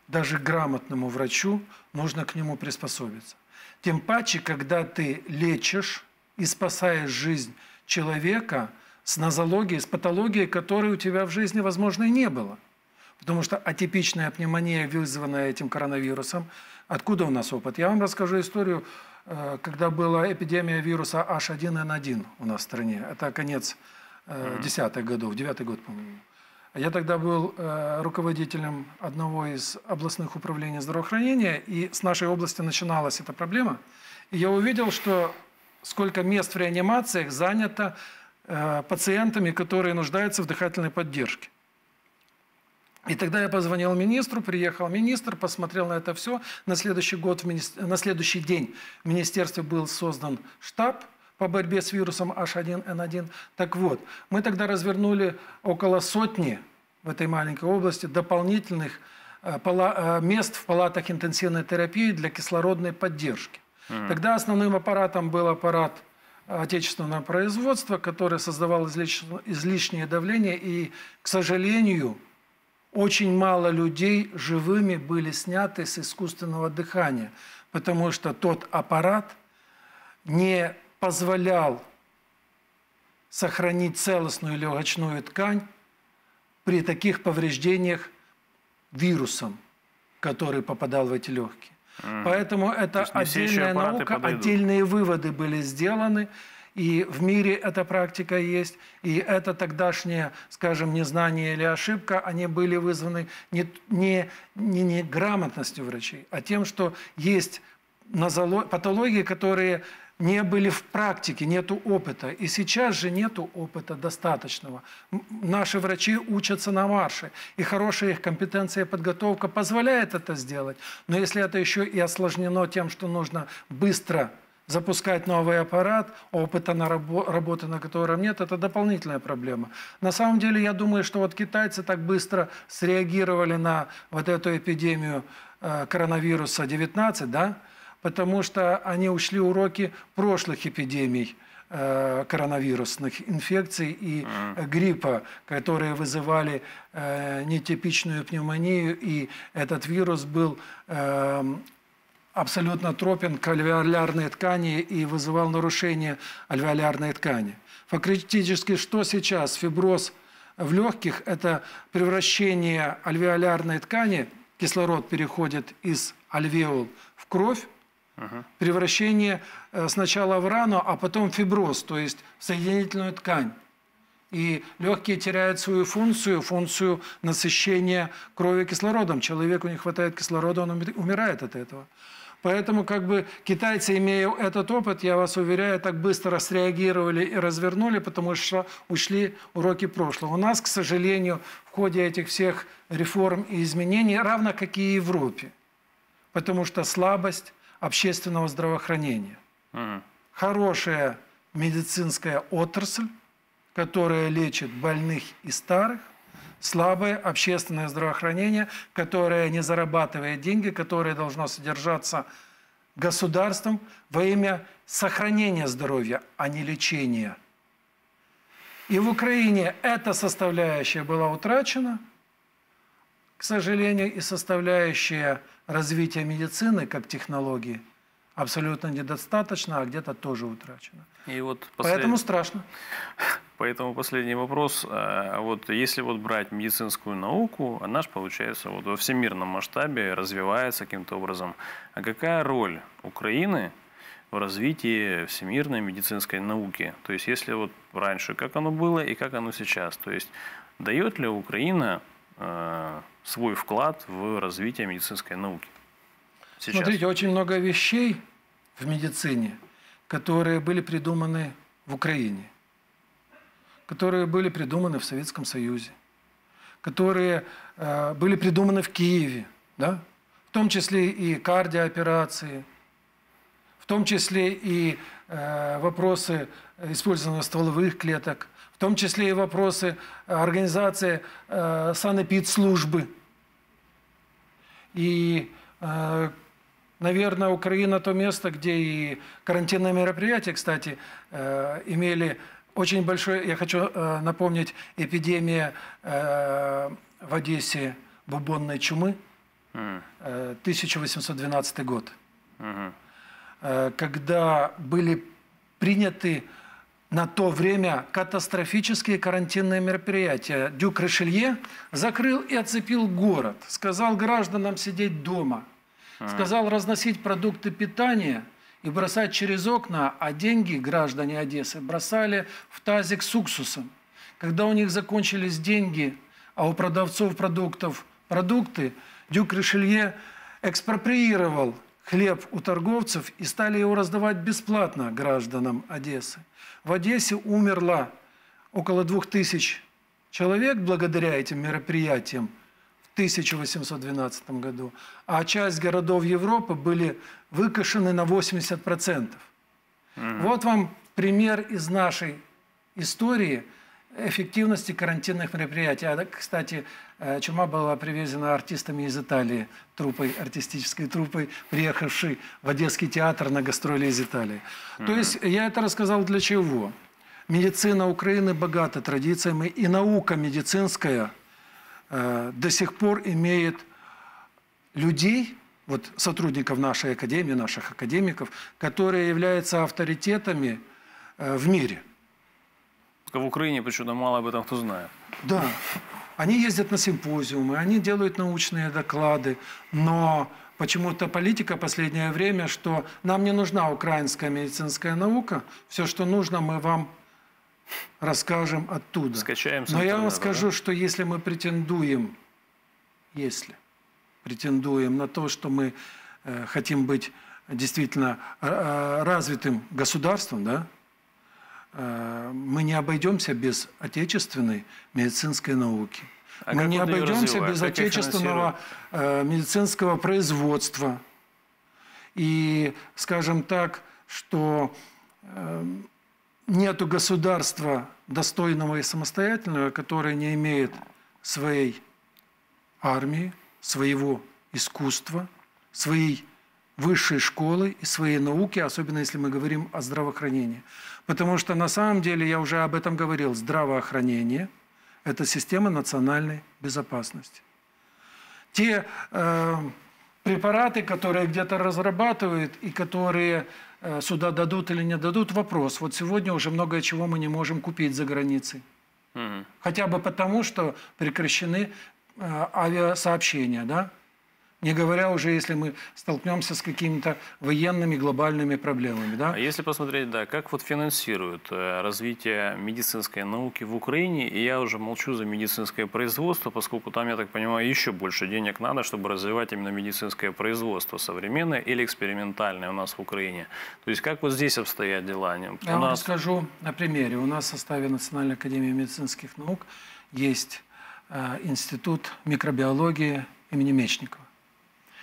даже грамотному врачу нужно к нему приспособиться. Тем паче, когда ты лечишь и спасаешь жизнь человека с нозологией, с патологией, которой у тебя в жизни, возможно, и не было. Потому что атипичная пневмония, вызванная этим коронавирусом, откуда у нас опыт? Я вам расскажу историю, э, когда была эпидемия вируса H1N1 у нас в стране. Это конец э, десятых годов, девятый год, по-моему. Я тогда был э, руководителем одного из областных управлений здравоохранения, и с нашей области начиналась эта проблема. И я увидел, что сколько мест в реанимациях занято э, пациентами, которые нуждаются в дыхательной поддержке. И тогда я позвонил министру, приехал министр, посмотрел на это все. На следующий, год, на следующий день в министерстве был создан штаб – по борьбе с вирусом H1N1. Так вот, мы тогда развернули около сотни в этой маленькой области дополнительных э, э, мест в палатах интенсивной терапии для кислородной поддержки. Mm. Тогда основным аппаратом был аппарат отечественного производства, который создавал излишнее давление, и, к сожалению, очень мало людей живыми были сняты с искусственного дыхания, потому что тот аппарат не позволял сохранить целостную легочную ткань при таких повреждениях вирусом, который попадал в эти легкие. Mm. Поэтому это отдельная наука, подойдут. отдельные выводы были сделаны, и в мире эта практика есть, и это тогдашнее, скажем, незнание или ошибка, они были вызваны не, не, не, не грамотностью врачей, а тем, что есть патологии, которые не были в практике, нету опыта. И сейчас же нету опыта достаточного. Наши врачи учатся на марше, и хорошая их компетенция и подготовка позволяет это сделать. Но если это еще и осложнено тем, что нужно быстро запускать новый аппарат, опыта на рабо- работы на котором нет, это дополнительная проблема. На самом деле, я думаю, что вот китайцы так быстро среагировали на вот эту эпидемию э, коронавируса 19, да, потому что они ушли уроки прошлых эпидемий э, коронавирусных инфекций и гриппа, которые вызывали э, нетипичную пневмонию, и этот вирус был э, абсолютно тропен к альвеолярной ткани и вызывал нарушение альвеолярной ткани. Фактически, что сейчас? Фиброз в легких – это превращение альвеолярной ткани, кислород переходит из альвеол в кровь, Превращение э, сначала в рану, а потом фиброз, то есть в соединительную ткань. И легкие теряют свою функцию, функцию насыщения крови кислородом. Человеку не хватает кислорода, он умирает от этого. Поэтому как бы китайцы, имея этот опыт, я вас уверяю, так быстро среагировали и развернули, потому что ушли уроки прошлого. У нас, к сожалению, в ходе этих всех реформ и изменений, равно как и в Европе. Потому что слабость, общественного здравоохранения. Угу. Хорошая медицинская отрасль, которая лечит больных и старых, слабое общественное здравоохранение, которое не зарабатывает деньги, которое должно содержаться государством во имя сохранения здоровья, а не лечения. И в Украине эта составляющая была утрачена, к сожалению, и составляющая развития медицины как технологии абсолютно недостаточно, а где-то тоже утрачено. И вот послед... Поэтому страшно. Поэтому последний вопрос. А вот если вот брать медицинскую науку, она же, получается, вот во всемирном масштабе развивается каким-то образом. А какая роль Украины в развитии всемирной медицинской науки? То есть, если вот раньше, как оно было и как оно сейчас? То есть, дает ли Украина свой вклад в развитие медицинской науки? Сейчас. Смотрите, очень много вещей в медицине, которые были придуманы в Украине, которые были придуманы в Советском Союзе, которые э, были придуманы в Киеве, да? в том числе и кардиооперации, в том числе и э, вопросы использования стволовых клеток, в том числе и вопросы организации э, санэпидслужбы. И э, Наверное, Украина то место, где и карантинные мероприятия, кстати, э, имели очень большой, я хочу э, напомнить, эпидемия э, в Одессе бубонной чумы, 1812 год, когда были приняты на то время катастрофические карантинные мероприятия. Дюк Ришелье закрыл и оцепил город, сказал гражданам сидеть дома – Сказал разносить продукты питания и бросать через окна, а деньги граждане Одессы бросали в тазик с уксусом. Когда у них закончились деньги, а у продавцов продуктов продукты, Дюк Ришелье экспроприировал хлеб у торговцев и стали его раздавать бесплатно гражданам Одессы. В Одессе умерло около двух тысяч человек благодаря этим мероприятиям – 1812 году, а часть городов Европы были выкашены на 80%. Угу. Вот вам пример из нашей истории эффективности карантинных мероприятий. А, кстати, э, чума была привезена артистами из Италии, трупой, артистической трупой, приехавшей в Одесский театр на гастроли из Италии. Угу. То есть я это рассказал для чего? Медицина Украины богата традициями, и наука медицинская – Э, до сих пор имеет людей, вот сотрудников нашей академии, наших академиков, которые являются авторитетами э, в мире. В Украине почему-то мало об этом кто знает. Да. Они ездят на симпозиумы, они делают научные доклады, но почему-то политика последнее время, что нам не нужна украинская медицинская наука, все, что нужно, мы вам расскажем оттуда. Скачаем Но я вам скажу, да? что если мы претендуем, если претендуем на то, что мы э, хотим быть действительно э, э развитым государством, да, мы не обойдемся без отечественной медицинской науки. А мы не обойдемся без как отечественного э, медицинского производства. И, скажем так, что э, нету государства достойного и самостоятельного, которое не имеет своей армии, своего искусства, своей высшей школы и своей науки, особенно если мы говорим о здравоохранении. Потому что на самом деле, я уже об этом говорил, здравоохранение – это система национальной безопасности. Те э, препараты, которые где-то разрабатывают и которые Э, сюда дадут или не дадут, вопрос. Вот сегодня уже многое чего мы не можем купить за границей. Угу. Хотя бы потому, что прекращены э, авиасообщения, да? Не говоря уже, если мы столкнемся с какими-то военными глобальными проблемами. Да? А если посмотреть, да, как вот финансируют э, развитие медицинской науки в Украине, и я уже молчу за медицинское производство, поскольку там, я так понимаю, еще больше денег надо, чтобы развивать именно медицинское производство современное или экспериментальное у нас в Украине. То есть как вот здесь обстоят дела? Я у вам нас... расскажу на примере. У нас в составе Национальной академии медицинских наук есть э, институт микробиологии имени Мечникова.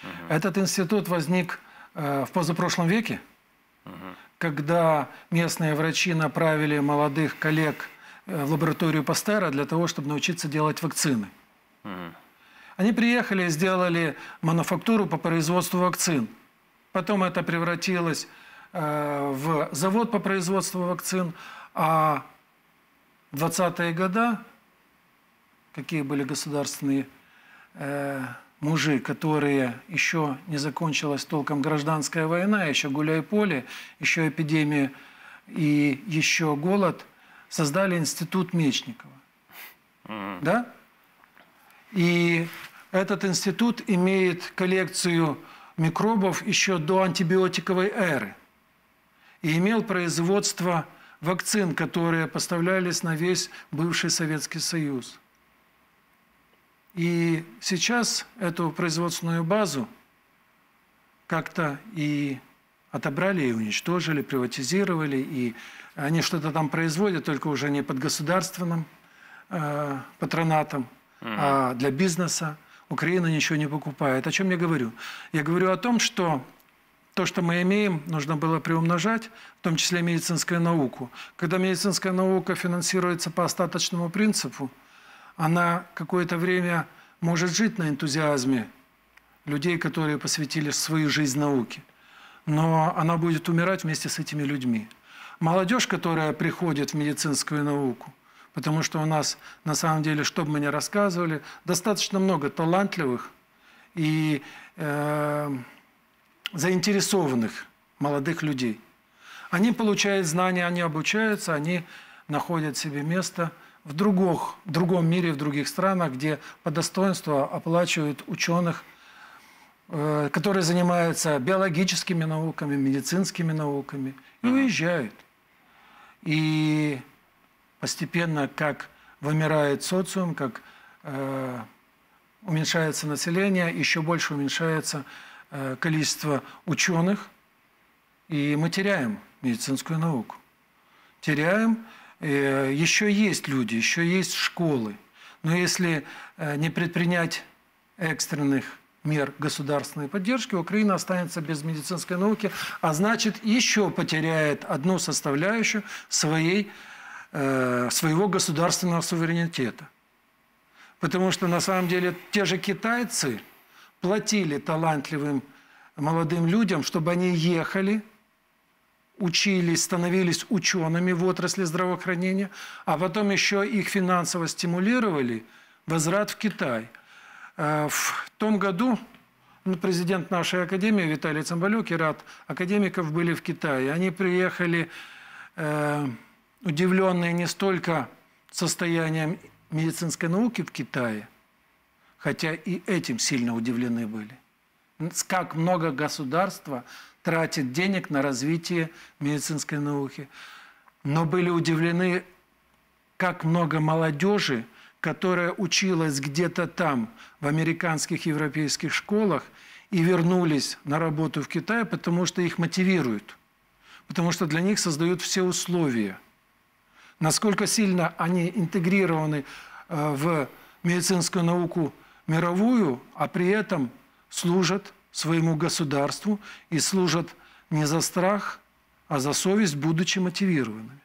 Угу. Этот институт возник э, в позапрошлом веке, угу. когда местные врачи направили молодых коллег э, в лабораторию Пастера для того, чтобы научиться делать вакцины. Угу. Они приехали и сделали мануфактуру по производству вакцин. Потом это превратилось э, в завод по производству вакцин, а в 20-е годы, какие были государственные мужи, которые еще не закончилась толком гражданская война, еще гуляй-поле, еще эпидемия и еще голод, создали институт Мечникова. Mm-hmm. Да? И этот институт имеет коллекцию микробов еще до антибиотиковой эры. и имел производство вакцин, которые поставлялись на весь бывший Советский Союз. И сейчас эту производственную базу как-то и отобрали, и уничтожили, приватизировали, и они что-то там производят, только уже не под государственным э, патронатом, угу. а для бизнеса. Украина ничего не покупает. О чем я говорю? Я говорю о том, что то, что мы имеем, нужно было приумножать, в том числе медицинскую науку. Когда медицинская наука финансируется по остаточному принципу, она какое-то время может жить на энтузиазме людей, которые посвятили свою жизнь науке. Но она будет умирать вместе с этими людьми. Молодежь, которая приходит в медицинскую науку, потому что у нас, на самом деле, что бы мы ни рассказывали, достаточно много талантливых и э, заинтересованных молодых людей. Они получают знания, они обучаются, они находят себе место в, других, в другом мире, в других странах, где по достоинству оплачивают ученых, э, которые занимаются биологическими науками, медицинскими науками, и уезжают. И постепенно, как вымирает социум, как э, уменьшается население, еще больше уменьшается э, количество ученых, и мы теряем медицинскую науку. Теряем. Э, еще есть люди, еще есть школы. Но если э, не предпринять экстренных мер государственной поддержки, Украина останется без медицинской науки, а значит еще потеряет одну составляющую своей, э, своего государственного суверенитета. Потому что на самом деле те же китайцы платили талантливым молодым людям, чтобы они ехали, учились, становились учеными в отрасли здравоохранения, а потом еще их финансово стимулировали возврат в Китай – Э, в том году ну, президент нашей академии Виталий Цымбалюк и ряд академиков были в Китае. Они приехали э, удивленные не столько состоянием медицинской науки в Китае, хотя и этим сильно удивлены были. Как много государства тратит денег на развитие медицинской науки. Но были удивлены, как много молодежи которая училась где-то там, в американских европейских школах, и вернулись на работу в Китай, потому что их мотивируют, потому что для них создают все условия. Насколько сильно они интегрированы э, в медицинскую науку мировую, а при этом служат своему государству и служат не за страх, а за совесть, будучи мотивированными.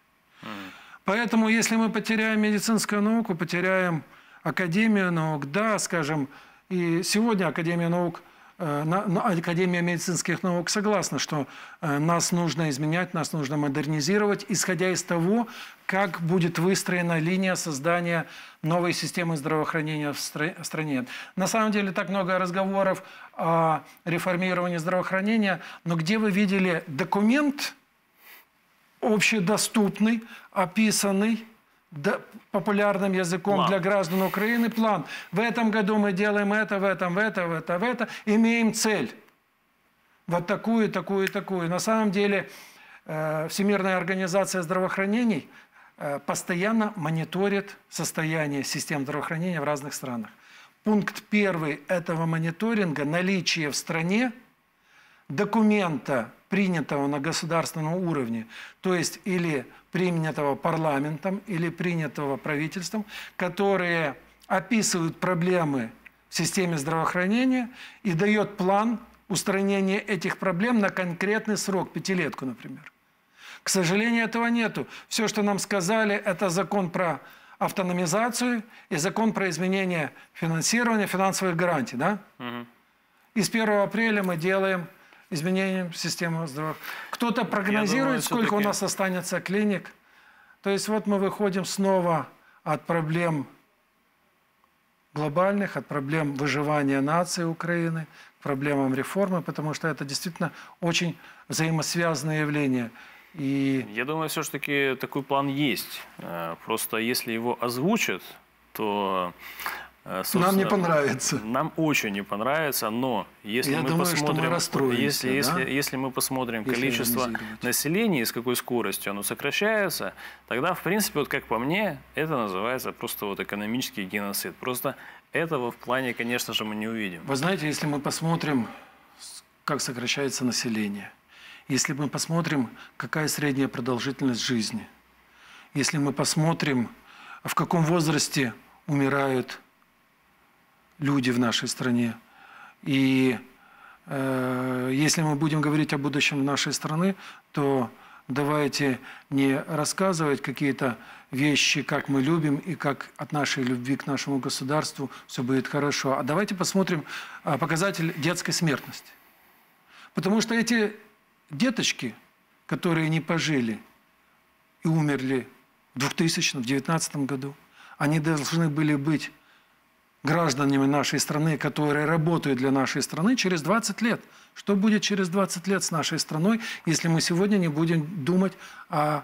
Поэтому, если мы потеряем медицинскую науку, потеряем Академию наук, да, скажем, и сегодня Академия наук Академия медицинских наук согласна, что э, нас нужно изменять, нас нужно модернизировать, исходя из того, как будет выстроена линия создания новой системы здравоохранения в стране. На самом деле так много разговоров о реформировании здравоохранения, но где вы видели документ, общедоступный, описанный популярным языком план. для граждан Украины план. В этом году мы делаем это, в этом, в это, в это, в это. Имеем цель. Вот такую, такую, такую. На самом деле э, Всемирная организация здравоохранений э, постоянно мониторит состояние систем здравоохранения в разных странах. Пункт первый этого мониторинга – наличие в стране документа принятого на государственном уровне, то есть или принятого парламентом, или принятого правительством, которые описывают проблемы в системе здравоохранения и дает план устранения этих проблем на конкретный срок, пятилетку, например. К сожалению, этого нету. Все, что нам сказали, это закон про автономизацию и закон про изменение финансирования, финансовых гарантий. Да? Угу. И с 1 апреля мы делаем изменением системы здоровья. Кто-то прогнозирует, думаю, сколько у нас останется клиник. То есть вот мы выходим снова от проблем глобальных, от проблем выживания нации Украины, к проблемам реформы, потому что это действительно очень взаимосвязанные явления. И... Я думаю, все-таки такой план есть. Э, просто если его озвучат, то Э, нам не понравится. Нам очень не понравится, но если Я мы думаю, посмотрим, мы если, да? если, если мы посмотрим если количество населения и с какой скоростью оно сокращается, тогда, в принципе, вот как по мне, это называется просто вот экономический геноцид. Просто этого в плане, конечно же, мы не увидим. Вы знаете, если мы посмотрим, как сокращается население, если мы посмотрим, какая средняя продолжительность жизни, если мы посмотрим, в каком возрасте умирают люди в нашей стране. И э, если мы будем говорить о будущем нашей страны, то давайте не рассказывать какие-то вещи, как мы любим и как от нашей любви к нашему государству все будет хорошо. А давайте посмотрим э, показатель детской смертности. Потому что эти деточки, которые не пожили и умерли в 2000 в 2019 году, они должны были быть гражданами нашей страны, которые работают для нашей страны через 20 лет. Что будет через 20 лет с нашей страной, если мы сегодня не будем думать о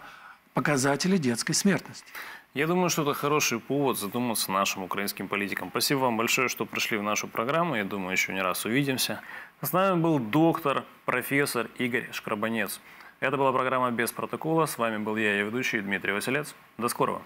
показателе детской смертности? Я думаю, что это хороший повод задуматься нашим украинским политикам. Спасибо вам большое, что пришли в нашу программу. Я думаю, еще не раз увидимся. С нами был доктор, профессор Игорь Шкрабанец. Это была программа «Без протокола». С вами был я, ее ведущий Дмитрий Василец. До скорого.